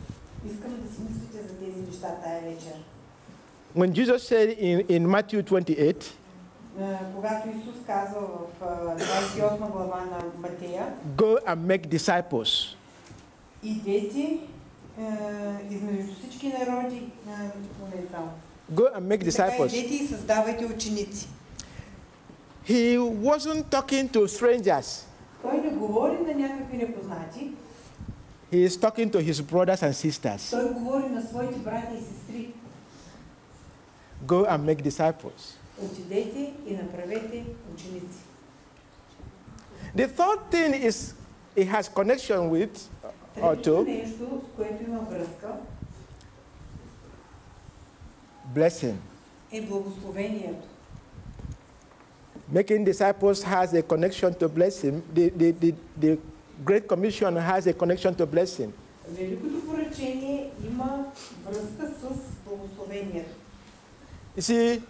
Искам да си мислите за тези неща тая вечер. When Jesus said in, in Matthew 28, А, Когато Исус казва в а, 28 глава на Матея, go and make disciples. идете а, измежду всички народи, а, не само. Go and make Така disciples. идете и създавайте ученици. He wasn't talking to strangers. Той не говори на някакви непознати, He is talking to his brothers and sisters. той говори на своите брати и сестри. Go and make disciples. Отидете и направете ученици. The third thing is it has connection with or Третото to нещо, с което има връзка, blessing. е благословението. Making disciples has a connection to blessing. The, the, the, the Great Commission has a connection to blessing. Великото поръчение има връзка с благословението. You see,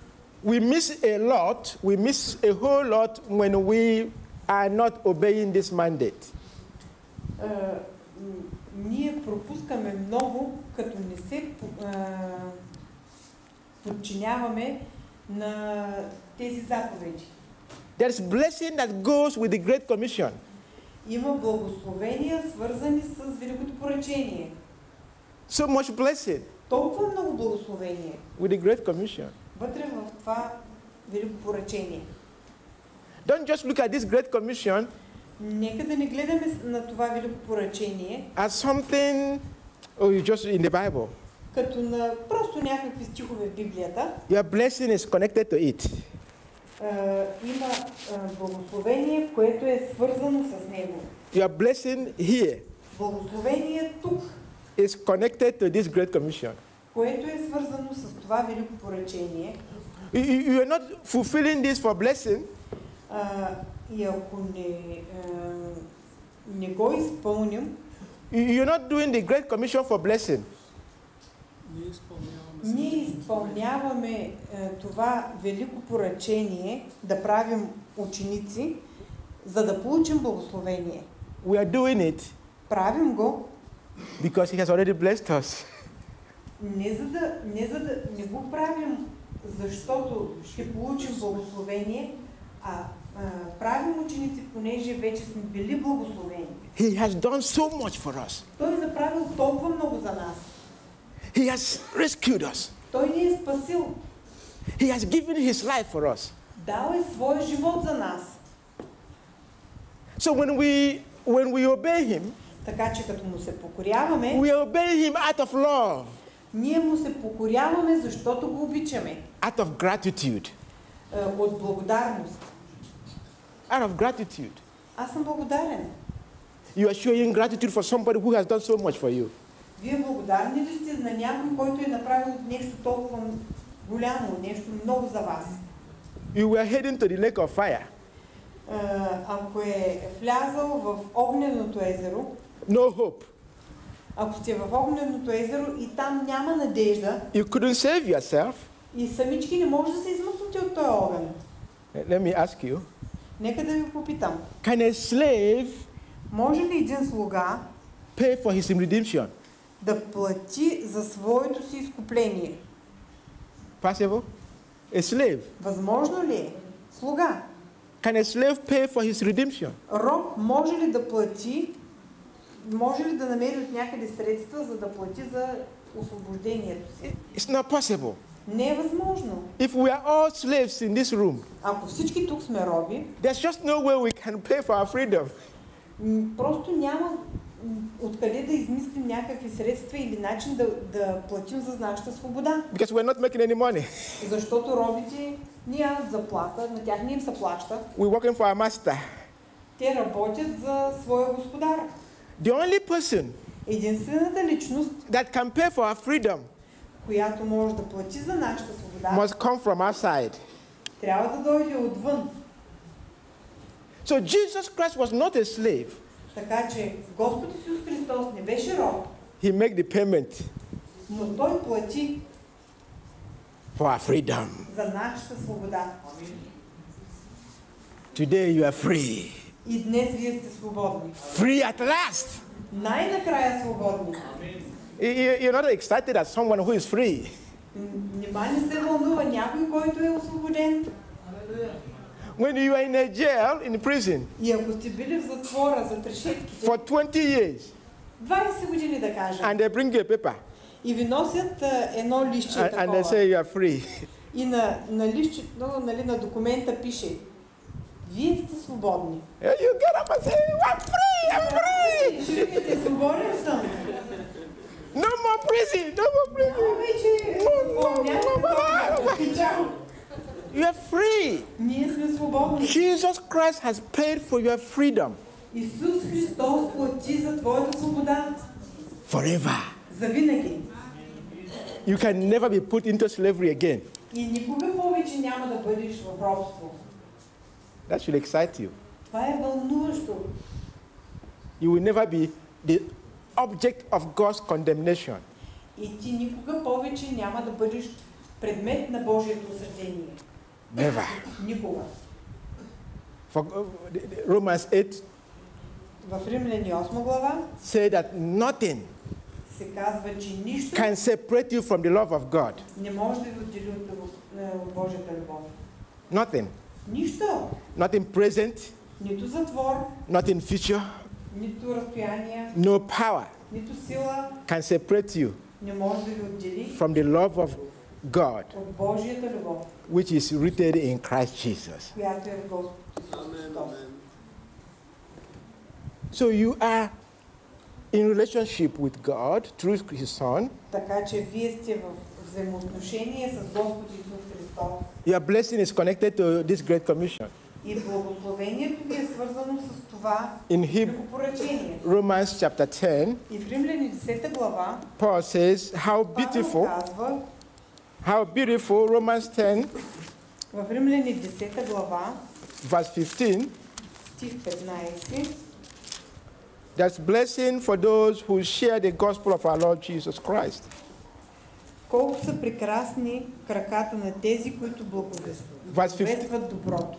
we miss a lot, we miss a whole lot when we are not obeying this mandate. А, м, ние пропускаме много, като не се а, подчиняваме на тези заповеди. There's blessing that goes with the Great Commission. Има благословения, свързани с Великото поръчение. So much blessing Толкова много благословение with the Great Commission. вътре в това Велико поръчение. Don't just look at this Great Commission Нека да не гледаме с- на това Велико поръчение as something, oh, just in the Bible. като на просто някакви стихове в Библията. Your blessing is connected to it. А, има а, благословение, което е свързано с него. Your blessing here Благословение тук, is connected to this Great Commission. Което е свързано с това Велико поръчение. You, you are not fulfilling this for blessing, А, и ако не, а, не го изпълним, you- you're not doing the Great Commission for blessing. ние изпълняваме а, това велико поръчение да правим ученици, за да получим благословение. We are doing it Правим го because He has already blessed us. не за да не, за да, не го правим, защото ще получим благословение, а, а правим ученици, понеже вече сме били благословени. He has done so much for us. Той е направил толкова много за нас. He has rescued us. Той ни е спасил. He has given his life for us. Дал е своя живот за нас. So when we when we obey him, Така че като му се покоряваме, we obey him out of love, ние му се покоряваме, защото го обичаме. out of gratitude. Е, От благодарност. Out of gratitude. Аз съм благодарен. You are showing gratitude for somebody who has done so much for you. Вие благодарни ли сте на някой, който е направил нещо толкова голямо, нещо много за вас? You were heading to the lake of fire. Е, Ако е влязъл в огненото езеро, No hope. Ако сте в огненото езеро и там няма надежда You couldn't save yourself. и самички не може да се измъкнете от този огън, Let me ask you. нека да ви попитам. Can a slave Може ли един слуга pay for his redemption? да плати за своето си изкупление? Possible? A slave. Възможно ли е? Слуга. Can a slave pay for his redemption? Роб може ли да плати, може ли да намери от някъде средства, за да плати за освобождението си? It's not possible. Не е възможно. If we are all slaves in this room, Ако всички тук сме роби, there's just no way we can pay for our freedom. просто няма откъде да измислим някакви средства или начин да, да платим за нашата свобода. Because we're not making any money. Защото робите нямат заплата, на тях не им се плаща. We're working for our master. Те работят за своя господар. The only person Единствената личност, that can pay for our freedom която може да плати за нашата свобода, must come from outside. трябва да дойде отвън. So Jesus Christ was not a slave. Така че Господ Исус Христос не беше роб, He made the payment но Той плати for our freedom. за нашата свобода. Today you are free. И днес вие сте свободни. Free at last. Най-накрая свободни. You- you- You're not excited as someone who is free. М, Нима не се вълнува някой, който е освободен. When you are in a jail, in prison, И ако сте били в затвора за трешетките, for 20 years, 20 години да кажем, and they bring you a paper, и ви носят а, едно лище and, and they такова, say you are free. и на, на лището, нали, на документа пише, вие сте свободни. You get up and say, I'm free, I'm free. Ще викате, свободен съм. No more prison, no more prison. Вече, няма да бъда. Чао. You are free. Ние сме свободни. Jesus Christ has paid for your freedom Исус Христос плати за твоята свобода. forever. За винаги. You can never be put into slavery again. И никога повече няма да бъдеш в робство. That should excite you. You will never be the object of God's condemnation. Never. For uh, Romans 8 say that nothing can separate you from the love of God. Nothing. Нищо. Nothing present, Нито затвор, nothing future, нито разстояние, no power нито сила can separate you не може да ви отдели from the love of God, от Божията любов, which is rooted in Christ Jesus. която е в Господ Христос. So you are in relationship with God through His Son. Така че вие сте в взаимоотношение с Господ Исус Христос. Your blessing is connected to this great commission. И благословението ви е свързано с това In Heb- велико поръчение. Romans chapter 10, И в Римляни 10 глава Paul says, How Павел beautiful, казва how beautiful, Romans 10, в Римляни 10 глава, verse 15, стих 15, there's blessing for those who share the gospel of our Lord Jesus Christ. Колко са прекрасни краката на тези, които благовест- Verse 15. благовестват доброто.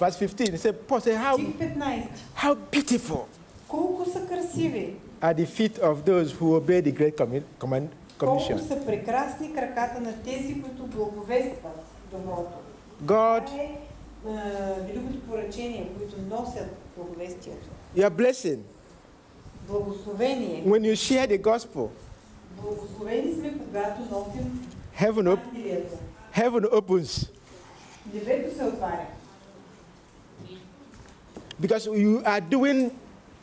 Verse 15, he said, Paul said, how, Стих 15. how beautiful Колко са красиви, are the feet of those who obey the great command, колко commission. са прекрасни краката на тези, които благовестват доброто. God е, великото поръчение, които носят благовестието. Your blessing. Благословение. When you share the gospel, Благословени сме, когато носим heaven, op- Евангелието. heaven opens Небето се отваря. because you are doing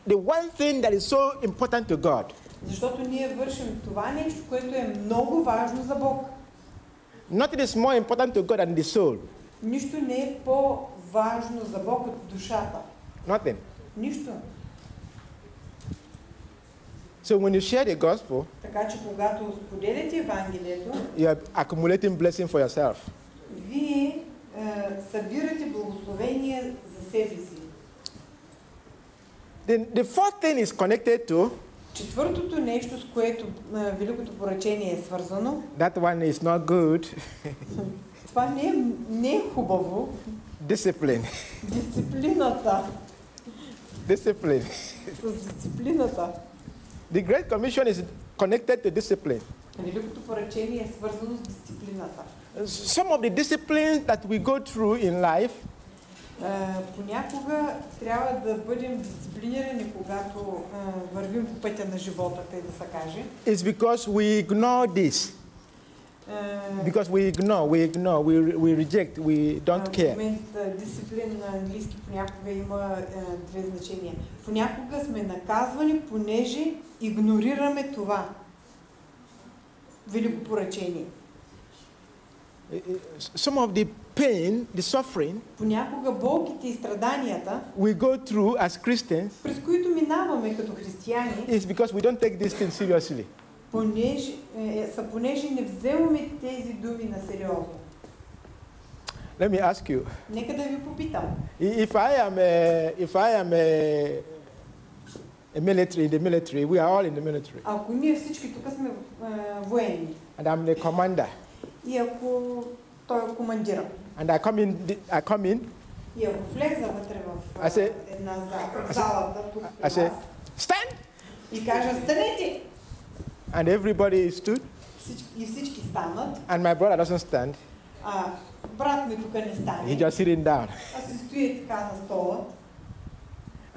the one thing that is so important to God. Защото ние вършим това нещо, което е много важно за Бог. Nothing is more important to God than the soul. Нищо не е по-важно за Бог от душата. Nothing. Нищо. So when you share the gospel, Така че когато споделяте Евангелието, you are accumulating blessing for yourself. вие е, събирате благословение за себе си. Then the fourth thing is connected to Четвъртото нещо, с което е, Великото поръчение е свързано, that one is not good това не е, не е хубаво. discipline. Дисциплината. discipline. С дисциплината. The Great Commission is connected to discipline. Великото поръчение е свързано с дисциплината. Some of the disciplines that we go through in life Е, понякога трябва да бъдем дисциплинирани, когато е, вървим по пътя на живота, тъй да се каже. is because we ignore this. Е, Because we ignore, we ignore, we, we reject, we don't В care. момента дисциплин на английски понякога има е, две значения. Понякога сме наказвани, понеже игнорираме това велико поръчение. Some of the pain, the suffering Понякога болките и страданията, we go through as Christians през които минаваме като християни, is because we don't take this thing seriously. понеже, е, са понеже не вземаме тези думи на сериозно. Let me ask you, Нека да ви попитам. i- if I am a, if I am a, a military in the military, we are all in the military, Ако ние всички тук сме е, военни and I'm the commander, и ако той е командира, and I come in, the- I come in, и ако влеза вътре в А се- е, една зала, в залата, тук при I say, вас, stand, и кажа, станете! and everybody stood, Всички, и всички станат, and my brother doesn't stand, а брат ми тук не he's стане, just sitting down. а си стои така на стола.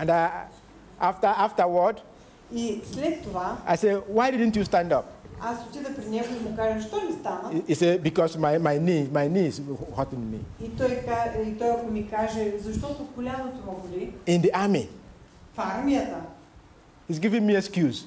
And I, after, afterward, И след това I say, why didn't you stand up? аз отида при него и му кажа, що не стана? He he said, because my, my knee, my knee is hurting me. И той, ка- и той ако ми каже, защото коляното ме боли, In the army, в армията, he's giving me excuse.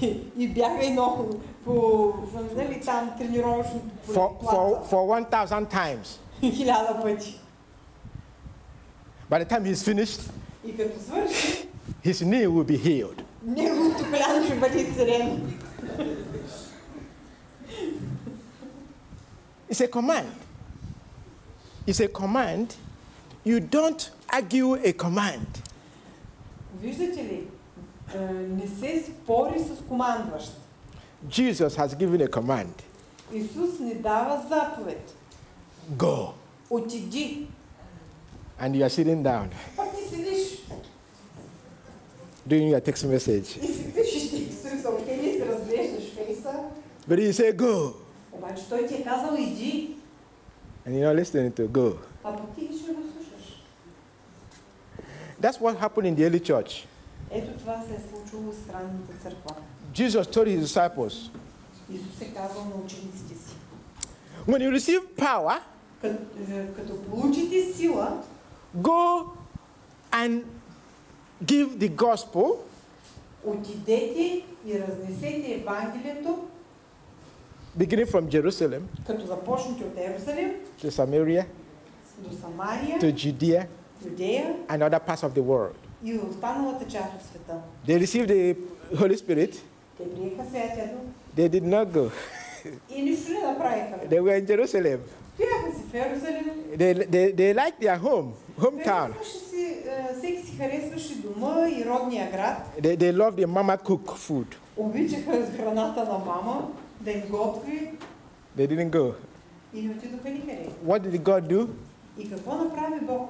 И, и бягай много по, нали, там тренировъчното поле, for, for, плаца. for 1,000 times. хиляда пъти. By the time he's finished, И като свърши, his knee will be healed. неговото коляно ще бъде изцелено. It's a command. It's a command. You don't argue a command. Виждате ли, е, не се спори с командващ. Jesus has given a command. Исус ни дава заповед. Go. Отиди. And you are sitting down Пак ти седиш doing your text message. и си пишеш текстове съобщения и си разглеждаш фейса. But he said, go. Обаче той ти е казал иди, And you're not listening to go. а пък ти ще го слушаш. That's what happened in the early church. Ето това се е случило с ранната църква. Jesus told his disciples, Исус е казал на учениците си. when you receive power, Като, е, като получите сила, go and give the gospel отидете и разнесете Евангелието, beginning from Jerusalem като започнете от Ерусалим to Samaria, до Самария, to Judea, Юдея and other parts of the world. и в останалата част от света. They received the Holy Spirit. Те приеха Святия Дух They did not go. и нищо не направиха. They were in Jerusalem. Стояха си в Ерусалим, They, they, they liked their home. hometown. Харесваше си, е, всеки си харесваше дома и родния град. They, they love the mama cook food. Обичаха храната на мама, да им готви They didn't go. и не отидоха никъде. What did God do? И какво направи Бог?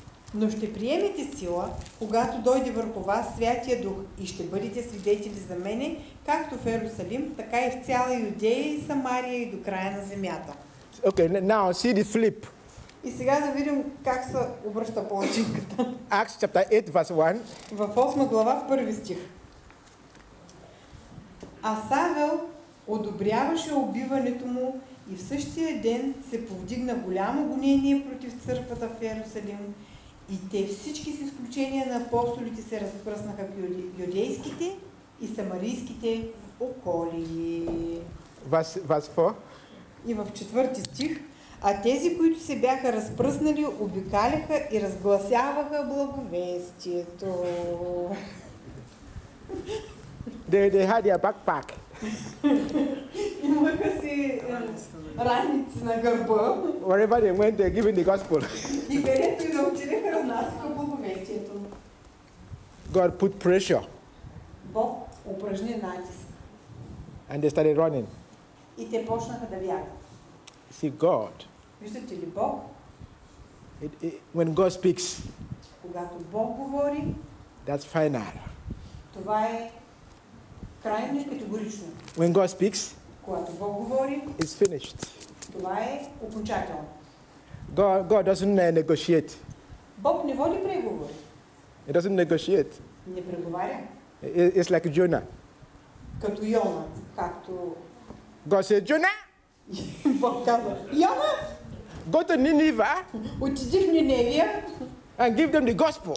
Но ще приемете сила, когато дойде върху вас Святия Дух и ще бъдете свидетели за мене, както в Ерусалим, така и в цяла Юдея и Самария и до края на земята. Okay, now see the flip. И сега да видим как се обръща палачинката. Acts chapter 8, verse 1. В 8 глава, първи стих. А Савел одобряваше убиването му и в същия ден се повдигна голямо гонение против църквата в Иерусалим и те всички с изключение на апостолите се разпръснаха в юде- юдейските и самарийските околии. Verse, verse 4. И в четвърти стих, а тези, които се бяха разпръснали, обикаляха и разгласяваха благовестието. They, they had their backpack. Wherever they went, they're giving the gospel. God put pressure. And they started running. See, God. It, it, when God speaks, that's final. това е крайно и категорично. When God speaks, Когато Бог говори, it's finished. това е окончателно. God, God doesn't uh, negotiate. Бог не води преговори, He doesn't negotiate. не преговаря. It- It's like Jonah. Като Йона, както God said, Jonah, Бог казва, Йона, go to Nineveh отиди в Ниневия and give them the gospel.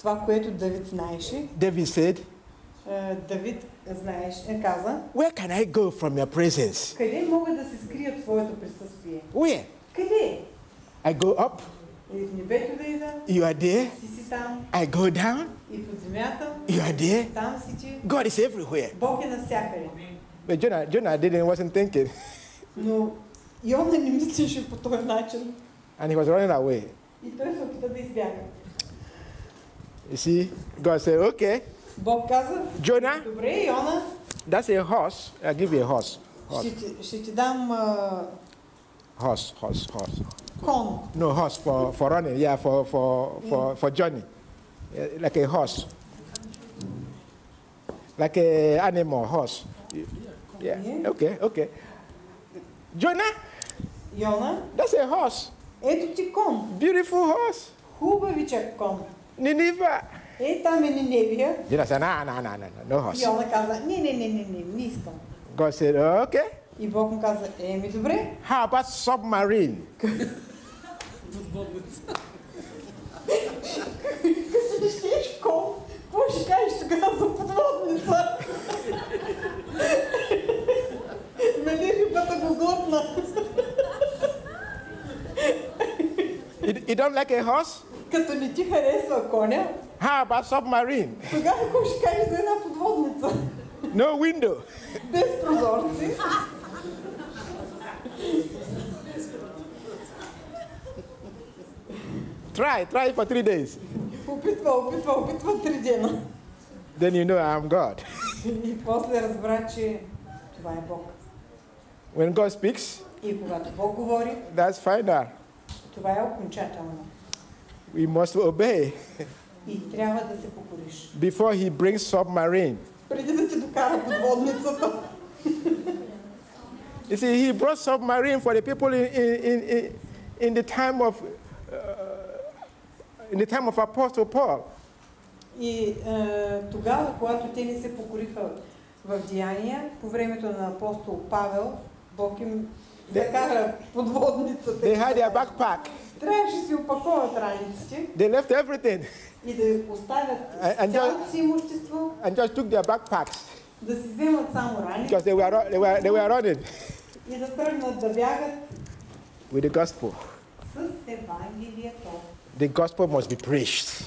Това, което Давид знаеше. David said, е, Давид знаеш, е, каза, Where can I go from your presence? къде мога да се скрия от твоето присъствие? Where? Къде? I go up, И в небето да ида, you are there. ти си там. I go down, И под земята, you are there. там си ти. God is everywhere. Бог е навсякъде. But Jonah, Jonah didn't, wasn't thinking. Но Йона не мислеше по този начин. And he was running away. И той се опита да избяга. You see, God said, Okay, Бог каза, Jonah, добре, Йона, that's a horse. I'll give you a horse. Horse, ще ти, ще ти дам а, horse, horse, horse. кон. No, horse for, for running. Yeah, for, for, for, for journey. Yeah, like a horse. Like a animal, horse. Yeah, Yeah. okay, okay. Jonah, Йона, that's a horse. ето ти кон. Beautiful horse. Хубавичък кон. Nineveh. Е, там е Ниневия. Jonah said, no, no, no, no, no, no horse. Йона каза, не, не, не, не, не, не искам. God said, okay. И Бог му каза, еми добре, How about submarine? като щеш кон, какво ще кажеш тогава за подводница? нали рибата го глътна? You, you don't like a horse? Като не ти харесва коня, How about submarine? тогава какво ще кажеш за една подводница? No window. Без прозорци. Try, try it for three days. Опитва, опитва, опитва три дена. Then you know I'm God. И после разбра, че това е Бог. When God speaks, И когато Бог говори, that's final. това е окончателно. We must obey. И трябва да се покориш. before he brings submarine. Преди да ти докара подводницата. You see, he brought submarine for the people in, in, in, in the time of uh, in the time of Apostle Paul. И е, тогава, когато те не се покориха в деяния, по времето на апостол Павел, Бог им закара подводницата. They had their backpack. Трябваше да си опаковат раниците They left everything и да оставят А- а цялото си имущество, and just took their backpacks да си вземат само раници because they were, ru- they were, they were running и да тръгнат да бягат with the gospel. с Евангелието. The gospel must be preached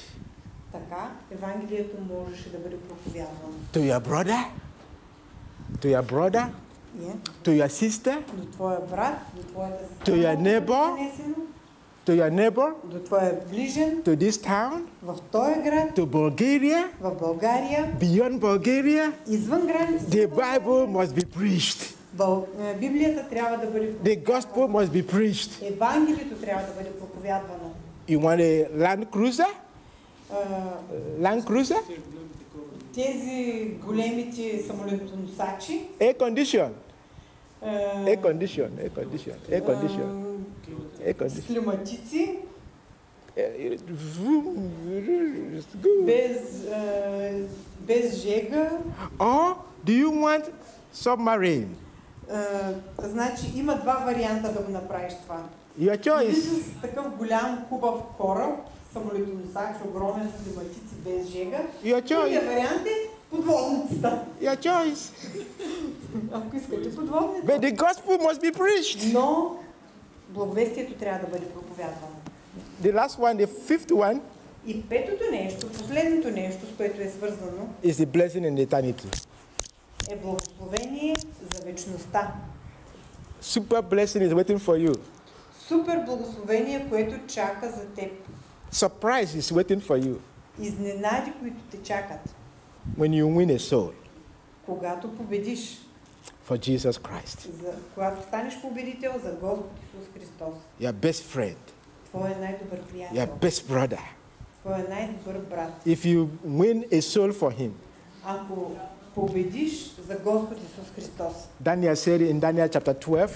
Така Евангелието можеше да бъде проповядвано. to your brother, to your brother, Не? to your sister, До твоя брат, до твоята сестра. To your може да бъде neighbor. пренесено, to your neighbor, До твоя ближен, to this town, в този град, to Bulgaria, в България, beyond Bulgaria. извън границите. The на България. Bible must be preached. Бъл... е, Библията трябва да бъде The gospel must be preached. Евангелието трябва да бъде проповядвано. You want a Land Cruiser? А, Land Cruiser? Тези големите самолетоносачи, Air condition. а, Air condition. Air condition. Air condition. а, Air с condition. климатици, Eh, vroom, it's good. без, а, без жега. Or do you want submarine? А, значи има два варианта да го направиш това. Your Или choice. с такъв голям хубав кораб, самолетоносач, огромен с климатици, без жега. Your Другия choice. вариант е подводницата. Your choice. Ако искате подводница. But the gospel must be preached. Но благовестието трябва да бъде проповядвано. The last one, the fifth one, И петото нещо, последното нещо, с което е свързано, is the blessing in eternity. е благословение за вечността. Super blessing is waiting for you. Супер благословение, което чака за теб. Surprise is waiting for you Изненади, които те чакат. when you win a soul Когато победиш, for Jesus Christ. за, когато станеш победител за Господ Исус Христос. Your best friend, Твоя най-добър your приятел. best brother. Твоя най-добър брат. If you win a soul for him, Ако победиш за Господ Исус Христос. Daniel said in Daniel chapter 12,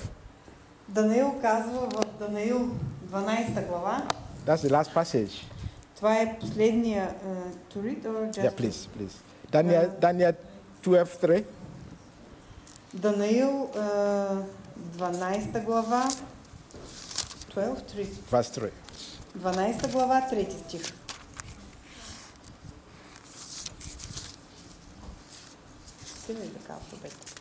Данаил казва в Данаил 12 глава, that's the last passage. това е последния uh, to read or just Yeah, please, please. Daniel, Daniel 12, 3. Данаил uh, 12 глава 12, 3. Verse 3. 12 глава, 3 стих. Ли така алфабет?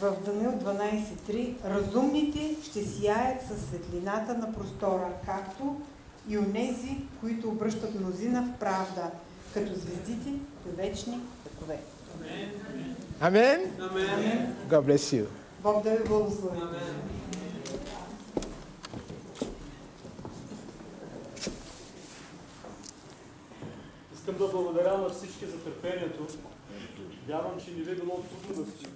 В Данил 12.3 Разумните ще сияят със светлината на простора, както и онези, които обръщат мнозина в правда, като звездите до вечни векове. Amen? God bless you. Бог да ви благослови. Искам да благодаря на всички за търпението. Вярвам, че не ви е било трудно да сте